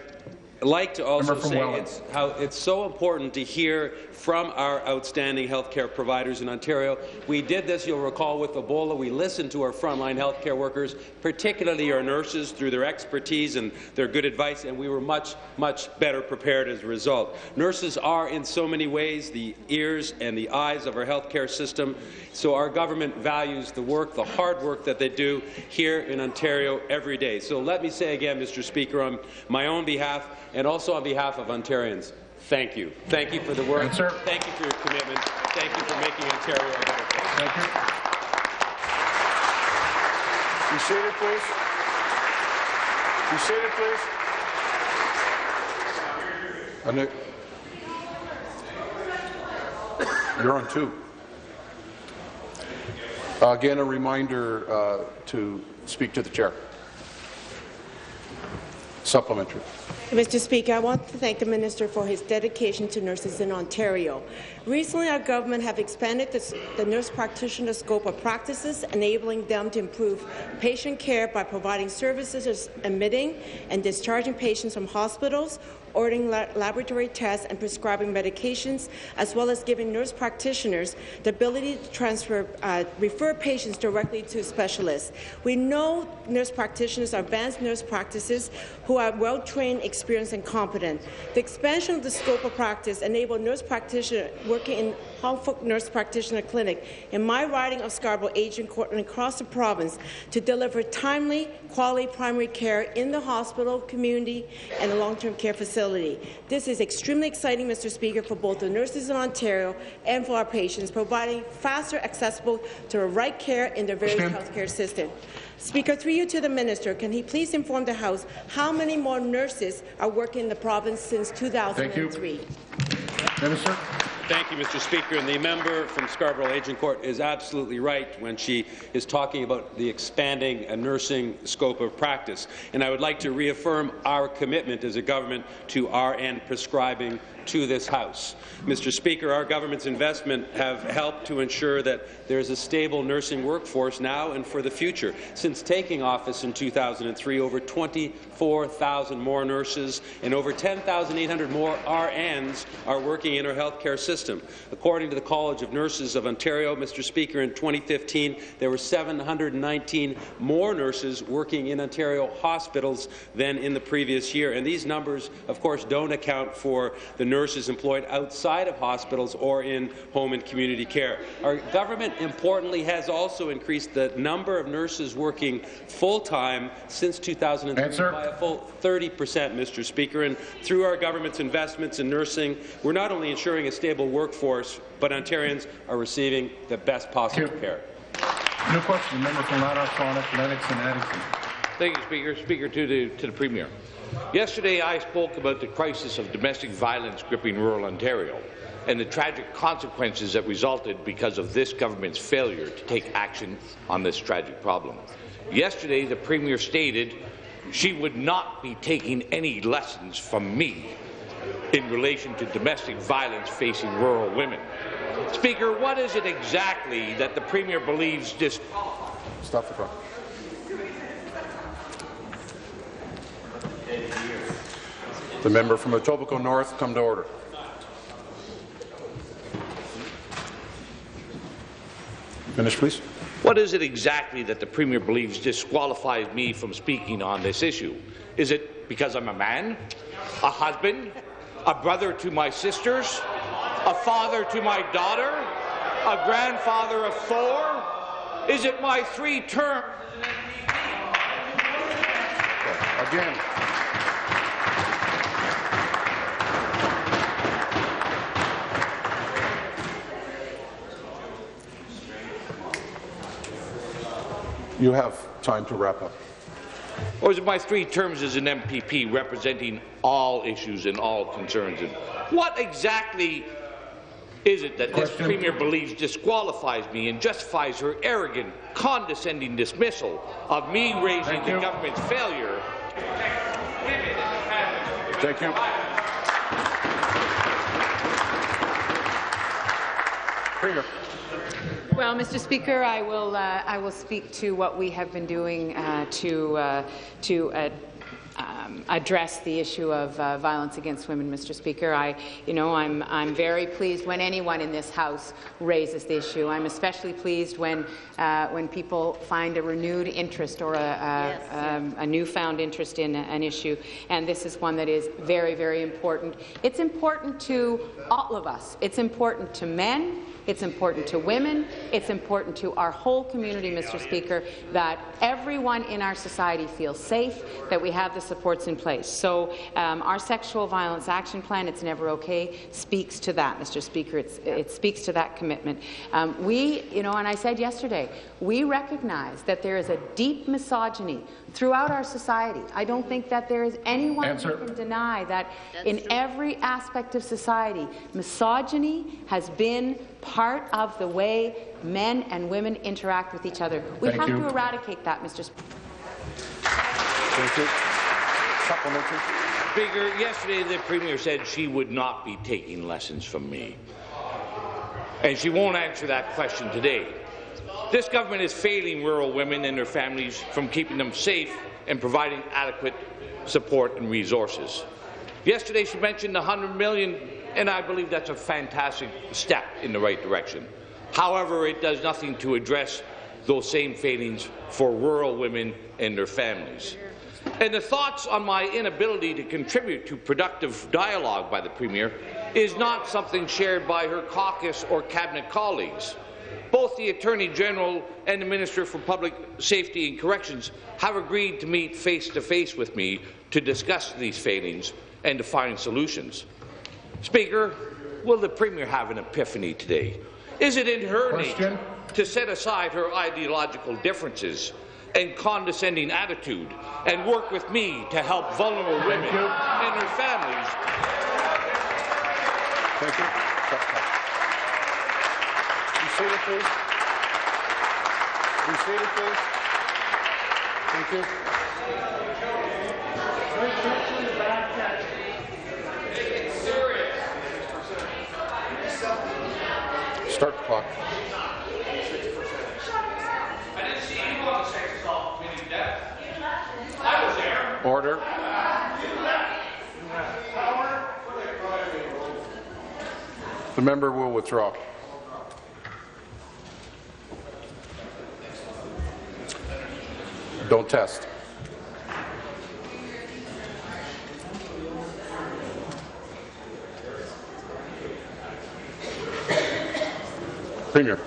like to also say it's, how it's so important to hear from our outstanding healthcare providers in Ontario. We did this, you'll recall, with Ebola. We listened to our frontline healthcare workers, particularly our nurses, through their expertise and their good advice, and we were much, much better prepared as a result. Nurses are, in so many ways, the ears and the eyes of our healthcare system, so our government values the work, the hard work that they do here in Ontario every day. So let me say again, Mr. Speaker, on my own behalf and also on behalf of Ontarians, thank you. Thank you for the work. Answer. Thank you for your commitment. Thank you for making Ontario a better place. Thank you. Be seated, please. Be seated, please. Anouk. You're on two. Uh, Again, a reminder uh, to speak to the chair. Supplementary. Mr. Speaker, I want to thank the minister for his dedication to nurses in Ontario. Recently, our government have expanded the, the nurse practitioner scope of practices, enabling them to improve patient care by providing services as admitting and discharging patients from hospitals, ordering la laboratory tests and prescribing medications, as well as giving nurse practitioners the ability to transfer, uh, refer patients directly to specialists. We know nurse practitioners are advanced nurse practices who are well-trained, experienced, and competent. The expansion of the scope of practice enabled nurse practitioners working in Home Nurse Practitioner Clinic in my riding of Scarborough Agincourt and across the province to deliver timely, quality primary care in the hospital, community, and the long-term care facility. This is extremely exciting, Mr. Speaker, for both the nurses in Ontario and for our patients, providing faster, accessible to the right care in their various healthcare system. Speaker, through you to the minister, can he please inform the House how many more nurses are working in the province since 2003? Minister. Thank you, Mr. Speaker. And the member from Scarborough Agincourt is absolutely right when she is talking about the expanding uh, nursing scope of practice. And I would like to reaffirm our commitment as a government to RN prescribing to this House. Mr. Speaker, our government's investment have helped to ensure that there is a stable nursing workforce now and for the future. Since taking office in 2003, over 24,000 more nurses and over 10,800 more RNs are working in our healthcare system. According to the College of Nurses of Ontario, Mr. Speaker, in 2015, there were 719 more nurses working in Ontario hospitals than in the previous year. And these numbers, of course, don't account for the nurses employed outside of hospitals or in home and community care. Our government, importantly, has also increased the number of nurses working full-time since 2003 Answer. by a full 30 percent, Mr. Speaker. And through our government's investments in nursing, we're not only ensuring a stable workforce, but Ontarians are receiving the best possible Thank care. New question, member from Lanark, Lennox, and Addington. Thank you, Speaker. Speaker, to the, to the Premier. Yesterday, I spoke about the crisis of domestic violence gripping rural Ontario. and the tragic consequences that resulted because of this government's failure to take action on this tragic problem. Yesterday, the Premier stated she would not be taking any lessons from me in relation to domestic violence facing rural women. Speaker, what is it exactly that the Premier believes this... Stop the clock. The member from Etobicoke North come to order. Finish, please. What is it exactly that the Premier believes disqualifies me from speaking on this issue? Is it because I'm a man, a husband, a brother to my sisters, a father to my daughter, a grandfather of four? Is it my three term? Again. You have time to wrap up. Or is it my three terms as an MPP representing all issues and all concerns? And what exactly is it that this Premier believes disqualifies me and justifies her arrogant, condescending dismissal of me raising the government's failure? Thank you. Premier. Well, Mr. Speaker, I will, uh, I will speak to what we have been doing uh, to, uh, to uh, um, address the issue of uh, violence against women, Mr. Speaker. I, you know, I'm, I'm very pleased when anyone in this House raises the issue. I'm especially pleased when, uh, when people find a renewed interest or a, a, Yes. um, a newfound interest in a- an issue, and this is one that is very, very important. It's important to all of us. It's important to men. It's important to women. It's important to our whole community, Mr. Speaker, that everyone in our society feels safe, that we have the supports in place. So um, our sexual violence action plan, It's Never Okay, speaks to that, Mr. Speaker. It's, it speaks to that commitment. Um, we, you know, and I said yesterday, we recognize that there is a deep misogyny throughout our society. I don't think that there is anyone Answer. who can deny that in every aspect of society, misogyny has been part of the way men and women interact with each other. We Thank have you. to eradicate that, Mr. Speaker. Thank you. Supplementary. Speaker, yesterday the Premier said she would not be taking lessons from me. And she won't answer that question today. This government is failing rural women and their families from keeping them safe and providing adequate support and resources. Yesterday she mentioned the 100 million, and I believe that's a fantastic step in the right direction. However, it does nothing to address those same failings for rural women and their families. And the thoughts on my inability to contribute to productive dialogue by the Premier is not something shared by her caucus or cabinet colleagues. Both the Attorney General and the Minister for Public Safety and Corrections have agreed to meet face-to-face with me to discuss these failings and to find solutions. Speaker, will the Premier have an epiphany today? Is it in her Question. nature to set aside her ideological differences and condescending attitude and work with me to help vulnerable women you. and their families Thank you. Be seated, please. Be seated, please. Thank you. Start the clock. Order. The member will withdraw. Don't test. Premier.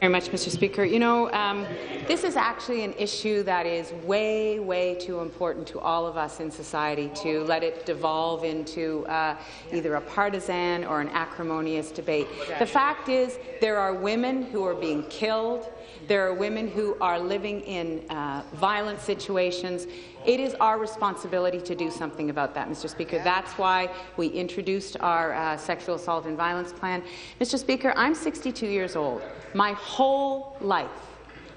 very much, Mr. Speaker. You know, um, Um, this is actually an issue that is way, way too important to all of us in society to let it devolve into uh, either a partisan or an acrimonious debate. The fact is, there are women who are being killed. There are women who are living in uh, violent situations. It is our responsibility to do something about that, Mr. Speaker. That's why we introduced our uh, sexual assault and violence plan. Mr. Speaker, I'm 62 years old. My whole life,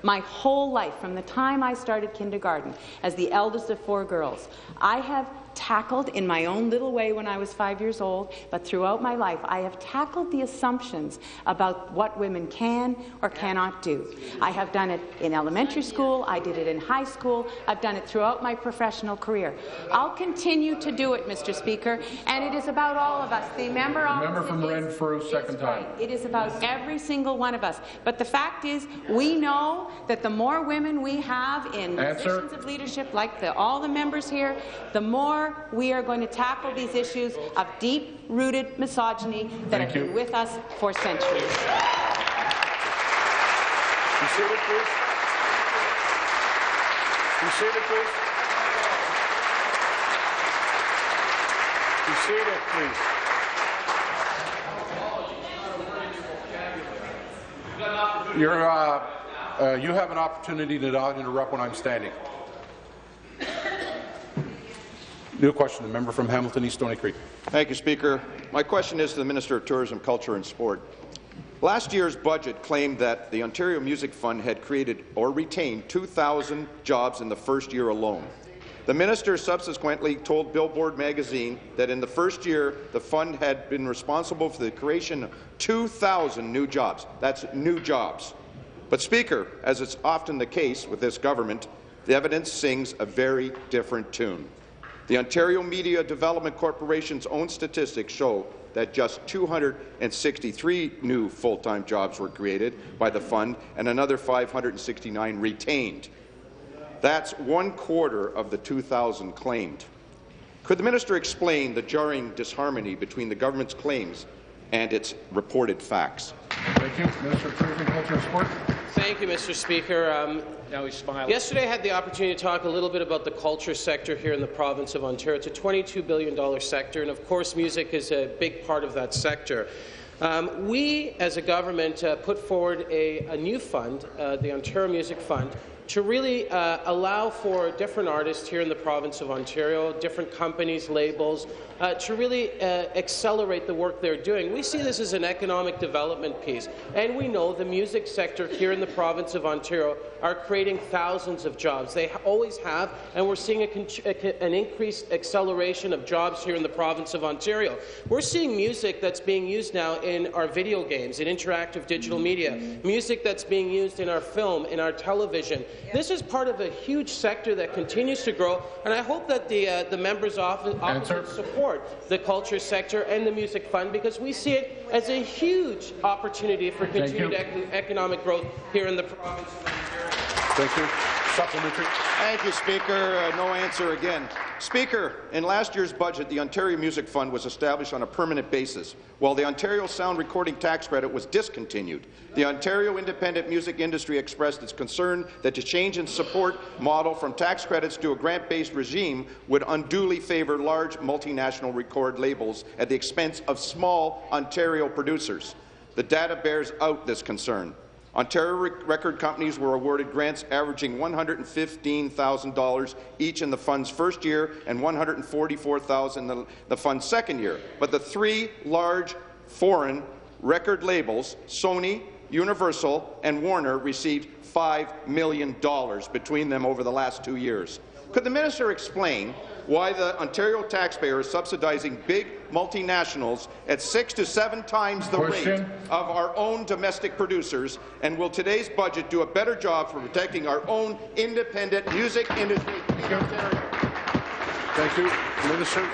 my whole life, from the time I started kindergarten as the eldest of four girls, I have tackled in my own little way when I was five years old, but throughout my life, I have tackled the assumptions about what women can or cannot do. I have done it in elementary school, I did it in high school, I've done it throughout my professional career. I'll continue to do it, Mr. Speaker, and it is about all of us. The member, Member from Renfrew, second time. It is about every single one of us. But the fact is, we know that the more women we have in Answer. positions of leadership, like the, all the members here, the more we are going to tackle these issues of deep-rooted misogyny that Thank have you. been with us for centuries. Be seated, please. Be seated, please. Be seated, please. You're, uh, uh, you have an opportunity to not interrupt when I'm standing. New question, the member from Hamilton East Stony Creek. Thank you, Speaker. My question is to the Minister of Tourism, Culture and Sport. Last year's budget claimed that the Ontario Music Fund had created or retained 2,000 jobs in the first year alone. The minister subsequently told Billboard magazine that in the first year, the fund had been responsible for the creation of 2,000 new jobs. That's new jobs. But, Speaker, as is often the case with this government, the evidence sings a very different tune. The Ontario Media Development Corporation's own statistics show that just 263 new full-time jobs were created by the fund and another 569 retained. That's one quarter of the 2,000 claimed. Could the minister explain the jarring disharmony between the government's claims and its reported facts? Thank you. Minister of Tourism, Culture and Sport. Thank you, Mr. Speaker. Um, Now he's smiling. yesterday, I had the opportunity to talk a little bit about the culture sector here in the province of Ontario. It's a $22 billion sector, and of course, music is a big part of that sector. Um, we, as a government, uh, put forward a, a new fund, uh, the Ontario Music Fund, to really uh, allow for different artists here in the province of Ontario, different companies, labels, uh, to really uh, accelerate the work they're doing. We see this as an economic development piece, and we know the music sector here in the province of Ontario are creating thousands of jobs. They always have, and we're seeing a an increased acceleration of jobs here in the province of Ontario. We're seeing music that's being used now in our video games, in interactive digital media, music that's being used in our film, in our television. This is part of a huge sector that continues to grow, and I hope that the, uh, the members' office, offices support the culture sector and the music fund because we see it as a huge opportunity for continued ec- economic growth here in the province. Thank you. Supplementary. Thank you, Speaker. Uh, no answer again. Speaker, in last year's budget, the Ontario Music Fund was established on a permanent basis, while the Ontario Sound Recording Tax Credit was discontinued. The Ontario independent music industry expressed its concern that the change in support model from tax credits to a grant-based regime would unduly favour large multinational record labels at the expense of small Ontario producers. The data bears out this concern. Ontario rec- record companies were awarded grants averaging $115,000 each in the fund's first year and 144,000 in the, the fund's second year. But the three large foreign record labels, Sony, Universal, and Warner, received $5 million between them over the last two years. Could the minister explain why the Ontario taxpayer is subsidizing big multinationals at six to seven times the Question. rate of our own domestic producers, and will today's budget do a better job for protecting our own independent music industry in Ontario? Thank you. Minister.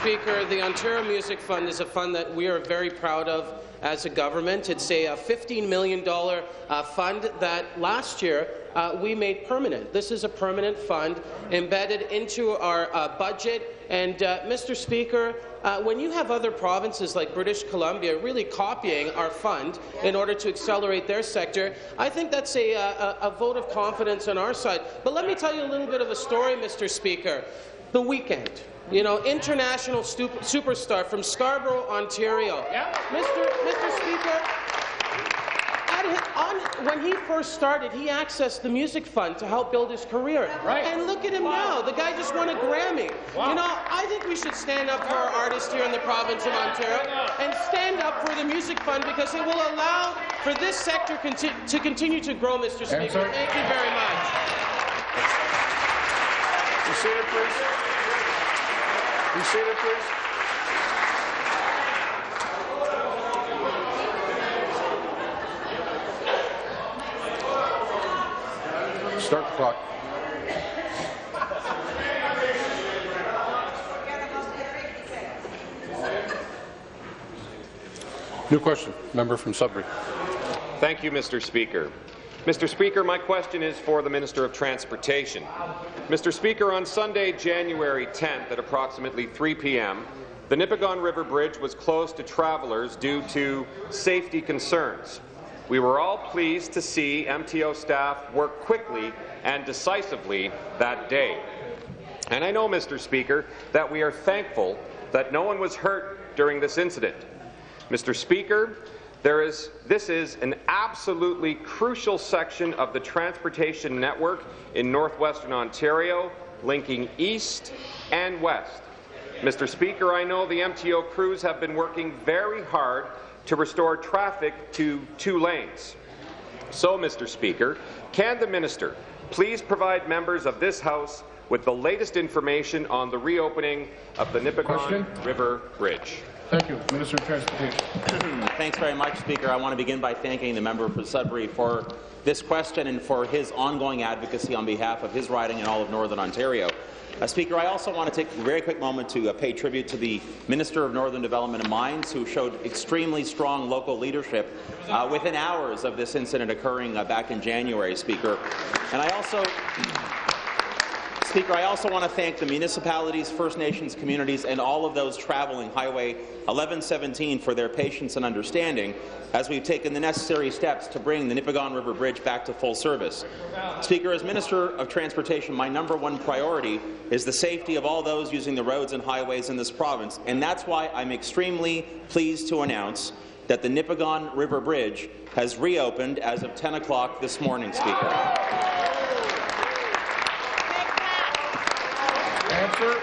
Speaker, the Ontario Music Fund is a fund that we are very proud of. as a government. It's a, a $15 million uh, fund that last year uh, we made permanent. This is a permanent fund embedded into our uh, budget. And, uh, Mr. Speaker, uh, when you have other provinces like British Columbia really copying our fund in order to accelerate their sector, I think that's a, a, a vote of confidence on our side. But let me tell you a little bit of a story, Mr. Speaker. The Weeknd. You know, international superstar from Scarborough, Ontario. Yeah. Mr. Mr. Speaker, on, when he first started, he accessed the music fund to help build his career. Right. And look at him wow. now. The guy just won a Grammy. Wow. You know, I think we should stand up for our artists here in the province of Ontario and stand up for the music fund because it will allow for this sector conti to continue to grow, Mr. Speaker. Answer. Thank you very much. Be seated, please. Be seated, please. Start the clock. New question. Member from Sudbury. Thank you, Mr. Speaker. Mr. Speaker, my question is for the Minister of Transportation. Mr. Speaker, on Sunday, January 10th at approximately 3 p.m., the Nipigon River Bridge was closed to travellers due to safety concerns. We were all pleased to see MTO staff work quickly and decisively that day. And I know, Mr. Speaker, that we are thankful that no one was hurt during this incident. Mr. Speaker, this is an absolutely crucial section of the transportation network in northwestern Ontario, linking east and west. Mr. Speaker, I know the MTO crews have been working very hard to restore traffic to two lanes. So, Mr. Speaker, can the minister please provide members of this House with the latest information on the reopening of the Nipigon River Bridge? Thank you. Minister of Transportation. Thanks very much, Speaker. I want to begin by thanking the member for Sudbury for this question and for his ongoing advocacy on behalf of his riding and all of Northern Ontario. Uh, Speaker, I also want to take a very quick moment to uh, pay tribute to the Minister of Northern Development and Mines, who showed extremely strong local leadership uh, within hours of this incident occurring uh, back in January, Speaker. And I also Speaker, I also want to thank the municipalities, First Nations communities, and all of those traveling Highway 1117 for their patience and understanding as we've taken the necessary steps to bring the Nipigon River Bridge back to full service. Speaker, as Minister of Transportation, my number one priority is the safety of all those using the roads and highways in this province, and that's why I'm extremely pleased to announce that the Nipigon River Bridge has reopened as of 10 o'clock this morning, Speaker. Answer.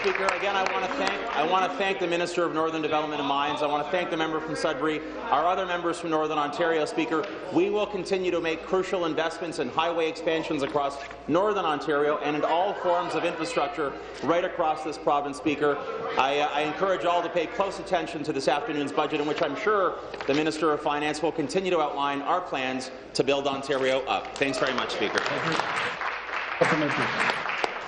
Speaker, again, I want to thank I want to thank the Minister of Northern Development and Mines. I want to thank the member from Sudbury, our other members from Northern Ontario. Speaker, we will continue to make crucial investments in highway expansions across Northern Ontario and in all forms of infrastructure right across this province. Speaker, I, uh, I encourage all to pay close attention to this afternoon's budget, in which I'm sure the Minister of Finance will continue to outline our plans to build Ontario up. Thanks very much, Speaker. Thank you,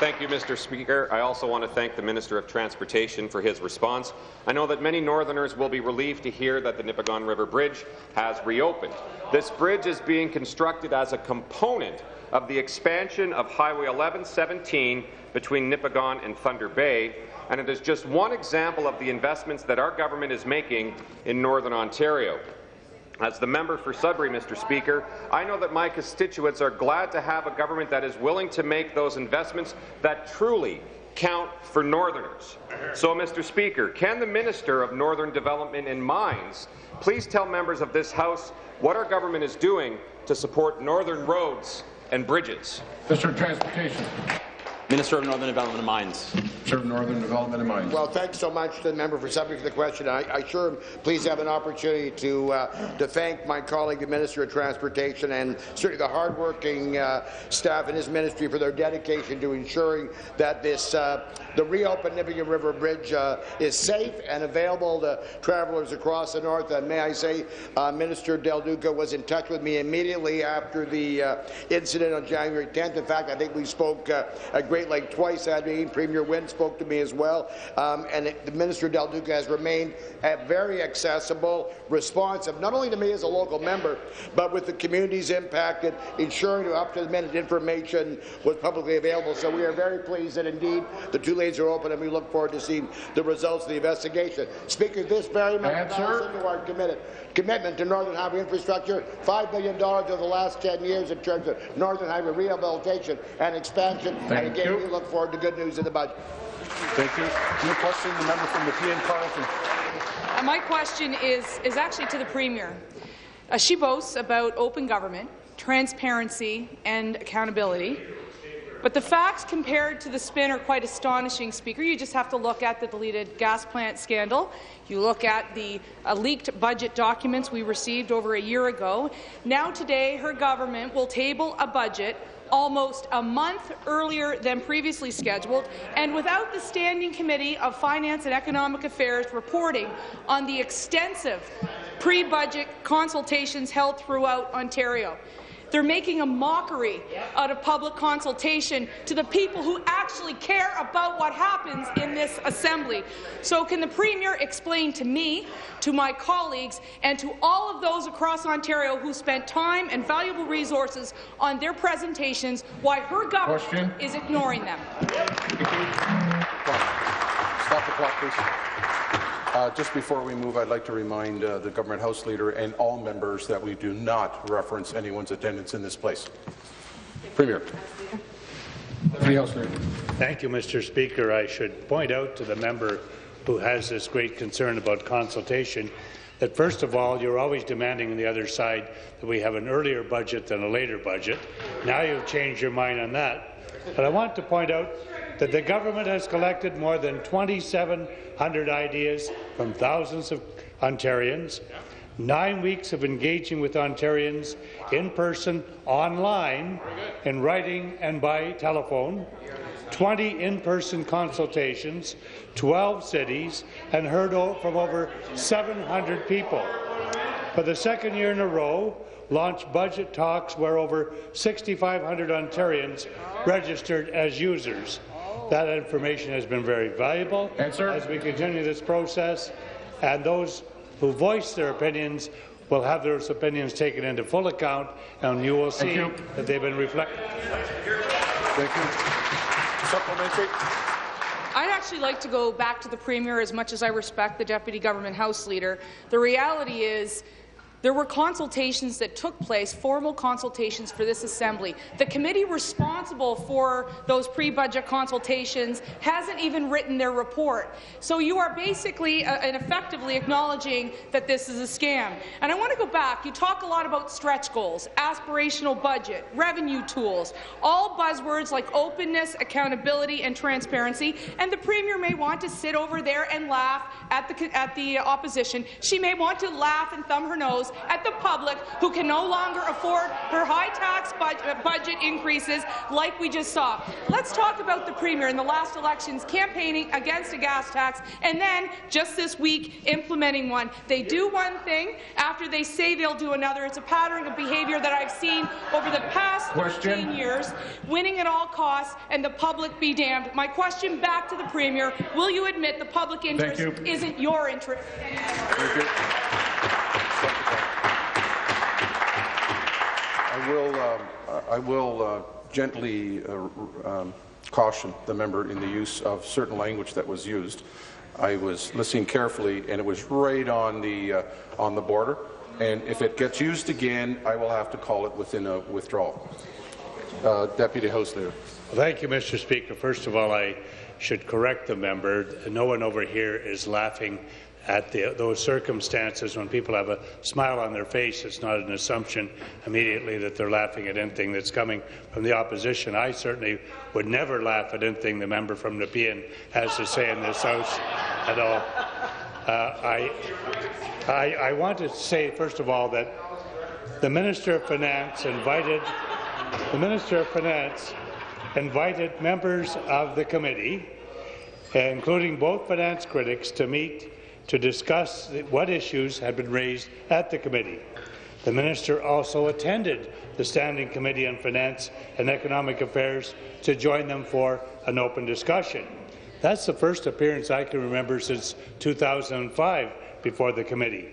Mr. Speaker. I also want to thank the Minister of Transportation for his response. I know that many Northerners will be relieved to hear that the Nipigon River Bridge has reopened. This bridge is being constructed as a component of the expansion of Highway 1117 between Nipigon and Thunder Bay, and it is just one example of the investments that our government is making in Northern Ontario. As the member for Sudbury, Mr. Speaker, I know that my constituents are glad to have a government that is willing to make those investments that truly count for Northerners. So, Mr. Speaker, can the Minister of Northern Development and Mines please tell members of this House what our government is doing to support northern roads and bridges? Mr. Transportation. Minister of Northern Development and Mines. Minister of Northern Development and Mines. Well, thanks so much to the member for Sudbury for the question. I, I sure am pleased to have an opportunity to uh, to thank my colleague, the Minister of Transportation, and certainly the hardworking uh, staff in his ministry for their dedication to ensuring that this uh, the reopened Nipigon River Bridge uh, is safe and available to travelers across the north. And may I say, uh, Minister Del Duca was in touch with me immediately after the uh, incident on January 10th. In fact, I think we spoke a great Great Lake twice meeting. Premier Wynne spoke to me as well. Um, and it, the Minister Del Duca has remained uh, very accessible, responsive, not only to me as a local member, but with the communities impacted, ensuring to up-to-the-minute information was publicly available. So we are very pleased that indeed the two lanes are open, and we look forward to seeing the results of the investigation. Speaker, this very much ties into our committed commitment to Northern Highway infrastructure, $5 billion over the last 10 years in terms of Northern Highway rehabilitation and expansion. Thank and again, you. we look forward to good news in the budget. Thank you. New question, the member from the Nepean Carleton. Uh, My question is, is actually to the Premier. Uh, she boasts about open government, transparency and accountability. But the facts compared to the spin are quite astonishing, Speaker. You just have to look at the deleted gas plant scandal. You look at the uh, leaked budget documents we received over a year ago. Now today, her government will table a budget almost a month earlier than previously scheduled, and without the Standing Committee of Finance and Economic Affairs reporting on the extensive pre-budget consultations held throughout Ontario. They're making a mockery out of public consultation to the people who actually care about what happens in this Assembly. So can the Premier explain to me, to my colleagues, and to all of those across Ontario who spent time and valuable resources on their presentations why her government Question. is ignoring them? Stop the clock, please. Uh, just before we move, I'd like to remind uh, the Government House Leader and all members that we do not reference anyone's attendance in this place. Premier. Deputy House Leader. Thank you, Mr. Speaker. I should point out to the member who has this great concern about consultation that, first of all, you're always demanding on the other side that we have an earlier budget than a later budget. Now you've changed your mind on that. But I want to point out that the government has collected more than 2,700 ideas from thousands of Ontarians, nine weeks of engaging with Ontarians in person, online, in writing and by telephone, 20 in-person consultations, 12 cities, and heard from over 700 people. For the second year in a row, launched budget talks where over 6,500 Ontarians registered as users. That information has been very valuable as we continue this process, and those who voice their opinions will have those opinions taken into full account, and you will see you. that they've been reflected. Thank you. Supplementary. I'd actually like to go back to the Premier as much as I respect the Deputy Government House Leader. The reality is there were consultations that took place, formal consultations for this Assembly. The committee responsible for those pre-budget consultations hasn't even written their report. So you are basically uh, and effectively acknowledging that this is a scam. And I want to go back. You talk a lot about stretch goals, aspirational budget, revenue tools, all buzzwords like openness, accountability, and transparency. And the Premier may want to sit over there and laugh at the, at the opposition. She may want to laugh and thumb her nose at the public who can no longer afford her high tax uh, budget increases like we just saw. Let's talk about the Premier in the last elections campaigning against a gas tax and then just this week implementing one. They do one thing after they say they'll do another. It's a pattern of behaviour that I've seen over the past 13 years, winning at all costs and the public be damned. My question back to the Premier, will you admit the public interest you. isn't your interest? Thank you. I will, um, I will uh, gently uh, um, caution the member in the use of certain language that was used. I was listening carefully, and it was right on the uh, on the border. And if it gets used again, I will have to call it within a withdrawal. Uh, Deputy House Leader. Thank you, Mr. Speaker. First of all, I should correct the member. No one over here is laughing at the, those circumstances when people have a smile on their face. It's not an assumption immediately that they're laughing at anything that's coming from the opposition. I certainly would never laugh at anything the member from Nepean has to say in this House at all. Uh, I, I, I want to say, first of all, that the Minister of Finance invited the Minister of Finance invited members of the committee, including both finance critics, to meet to discuss what issues had been raised at the committee. The minister also attended the Standing Committee on Finance and Economic Affairs to join them for an open discussion. That's the first appearance I can remember since 2005 before the committee.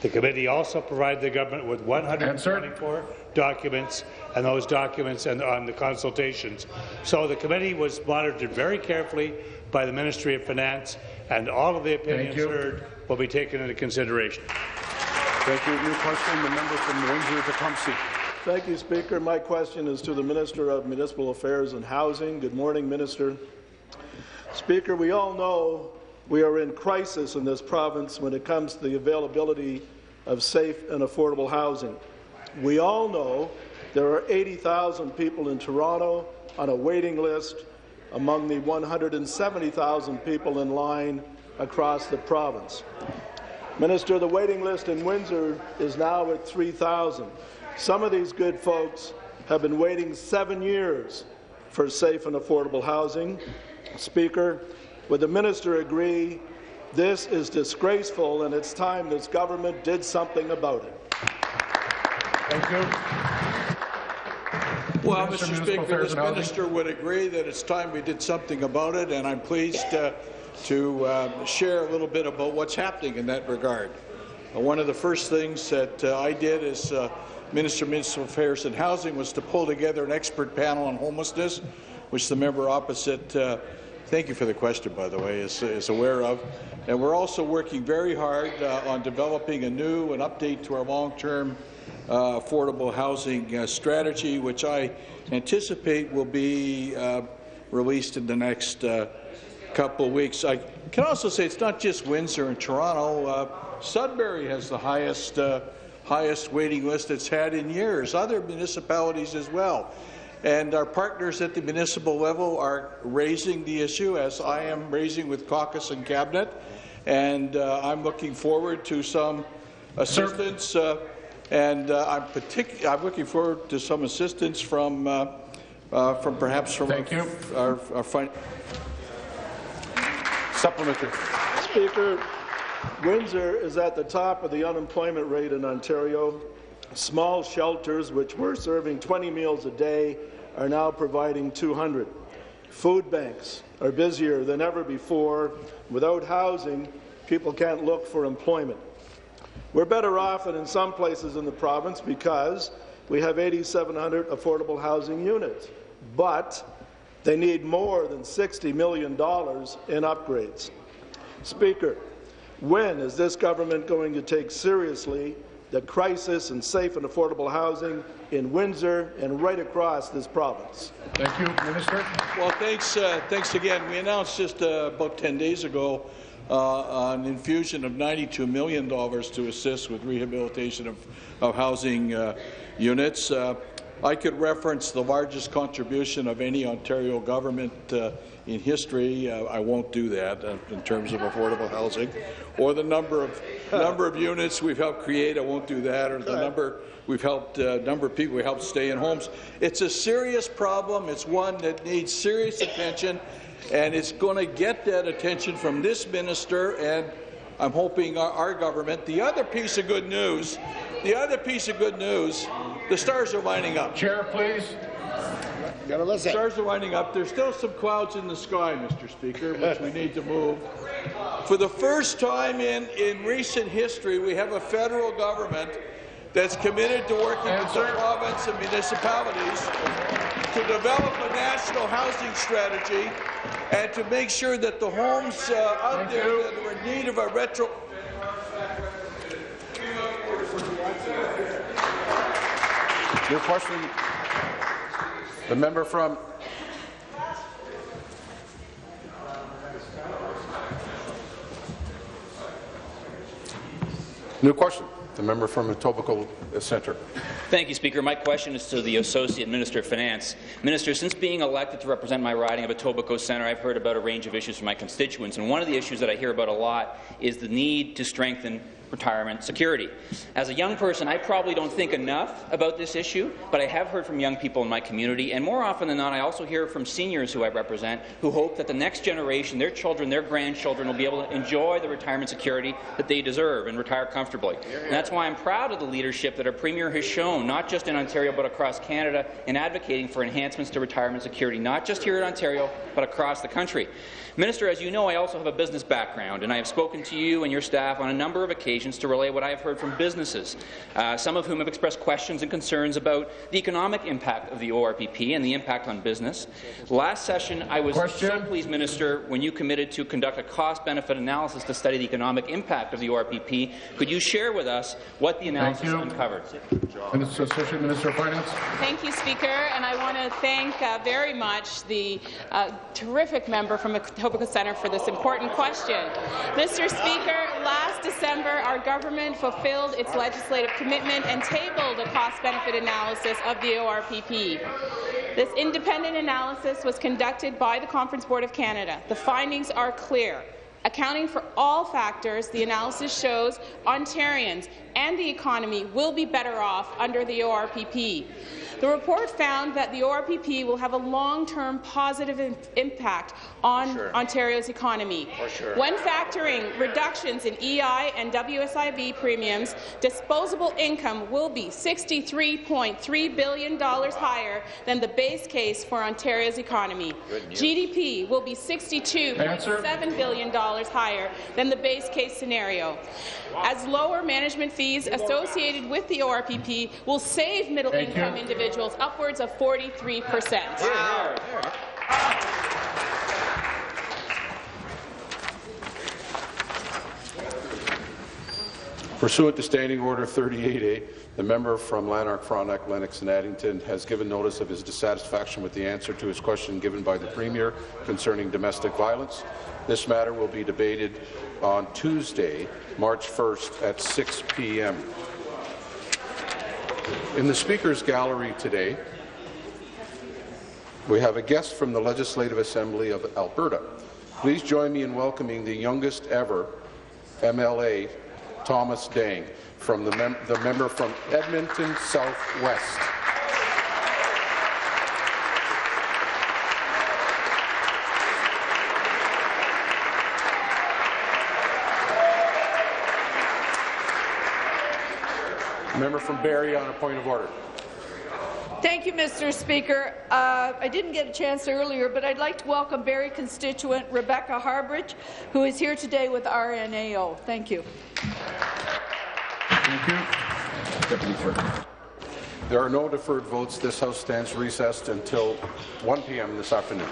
The committee also provided the government with 124 documents and those documents and on the consultations. So the committee was monitored very carefully by the Ministry of Finance, and all of the opinions heard will be taken into consideration. Thank you. New question, the member from Windsor Tecumseh. Thank you, Speaker. My question is to the Minister of Municipal Affairs and Housing. Good morning, Minister. Speaker, we all know we are in crisis in this province when it comes to the availability of safe and affordable housing. We all know there are 80,000 people in Toronto on a waiting list among the 170,000 people in line across the province. Minister, the waiting list in Windsor is now at 3,000. Some of these good folks have been waiting seven years for safe and affordable housing. Speaker, would the minister agree this is disgraceful and it's time this government did something about it? Thank you. Well, Mr. Speaker, this minister would agree that it's time we did something about it, and I'm pleased uh, to uh, share a little bit about what's happening in that regard. Uh, one of the first things that uh, I did as uh, Minister of Municipal Affairs and Housing was to pull together an expert panel on homelessness, which the member opposite, uh, thank you for the question, by the way, is, is aware of. And we're also working very hard uh, on developing a new and update to our long-term uh, affordable housing uh, strategy, which I anticipate will be uh, released in the next uh, couple of weeks. I can also say it's not just Windsor and Toronto. Uh, Sudbury has the highest uh, highest waiting list it's had in years. Other municipalities as well. And our partners at the municipal level are raising the issue, as I am raising with caucus and cabinet. And uh, I'm looking forward to some assistance. Uh, and uh, I'm, partic- I'm looking forward to some assistance from, uh, uh, from perhaps from Thank our, you. our, our fin- Supplementary. Speaker, Windsor is at the top of the unemployment rate in Ontario. Small shelters, which were serving 20 meals a day, are now providing 200. Food banks are busier than ever before. Without housing, people can't look for employment. We're better off than in some places in the province because we have 8,700 affordable housing units. But they need more than $60 million in upgrades. Speaker, when is this government going to take seriously the crisis in safe and affordable housing in Windsor and right across this province? Thank you, Minister. Well, thanks, uh, thanks again. We announced just uh, about 10 days ago uh, an infusion of $92 million to assist with rehabilitation of, of housing uh, units. Uh, I could reference the largest contribution of any Ontario government uh, in history. Uh, I won't do that uh, in terms of affordable housing, or the number of number of units we've helped create. I won't do that, or the number we've helped uh, number of people we helped stay in homes. It's a serious problem. It's one that needs serious attention, and it's going to get that attention from this minister and. I'm hoping our, our government. The other piece of good news, the other piece of good news, the stars are lining up. Chair, please. Gotta listen. Stars are lining up. There's still some clouds in the sky, Mr. Speaker, which we need to move. For the first time in, in recent history, we have a federal government that's committed to working with the province and municipalities to develop a national housing strategy and to make sure that the homes uh, out there that are in need of a retro New question. The member from New question. The member from Etobicoke Centre. Thank you, Speaker. My question is to the Associate Minister of Finance. Minister, since being elected to represent my riding of Etobicoke Centre, I've heard about a range of issues from my constituents, and one of the issues that I hear about a lot is the need to strengthen retirement security. As a young person, I probably don't think enough about this issue, but I have heard from young people in my community, and more often than not, I also hear from seniors who I represent who hope that the next generation, their children, their grandchildren, will be able to enjoy the retirement security that they deserve and retire comfortably. And that's why I'm proud of the leadership that our Premier has shown, not just in Ontario but across Canada, in advocating for enhancements to retirement security, not just here in Ontario, but across the country. Minister, as you know, I also have a business background, and I have spoken to you and your staff on a number of occasions to relay what I have heard from businesses, uh, some of whom have expressed questions and concerns about the economic impact of the ORPP and the impact on business. Last session, I was Question. so pleased, Minister, when you committed to conduct a cost-benefit analysis to study the economic impact of the ORPP. Could you share with us what the analysis uncovered? Minister, Associate Minister of Finance. Thank you, Speaker, and I want to thank uh, very much the uh, terrific member from Etobicoke Centre for this important question. Mr. Speaker, last December, our government fulfilled its legislative commitment and tabled a cost-benefit analysis of the ORPP. This independent analysis was conducted by the Conference Board of Canada. The findings are clear. Accounting for all factors, the analysis shows Ontarians and the economy will be better off under the ORPP. The report found that the ORPP will have a long-term positive impact on sure. Ontario's economy. Sure. When factoring reductions in EI and WSIB premiums, disposable income will be $63.3 billion higher than the base case for Ontario's economy. GDP will be $62.7 billion higher than the base case scenario. As lower management fees associated with the ORPP will save middle-income individuals upwards of 43 percent. Pursuant to Standing Order 38A, the member from Lanark, Frontenac, Lennox and Addington has given notice of his dissatisfaction with the answer to his question given by the Premier concerning domestic violence. This matter will be debated on Tuesday, March 1st at 6 p.m. In the Speaker's Gallery today, we have a guest from the Legislative Assembly of Alberta. Please join me in welcoming the youngest ever MLA, Thomas Dang, from the, mem the member from Edmonton Southwest. Member from Barrie on a point of order. Thank you, Mr. Speaker. Uh, I didn't get a chance earlier, but I'd like to welcome Barrie constituent Rebecca Harbridge, who is here today with RNAO. Thank you. Thank you. Deputy Clerk. There are no deferred votes. This House stands recessed until 1 p.m. this afternoon.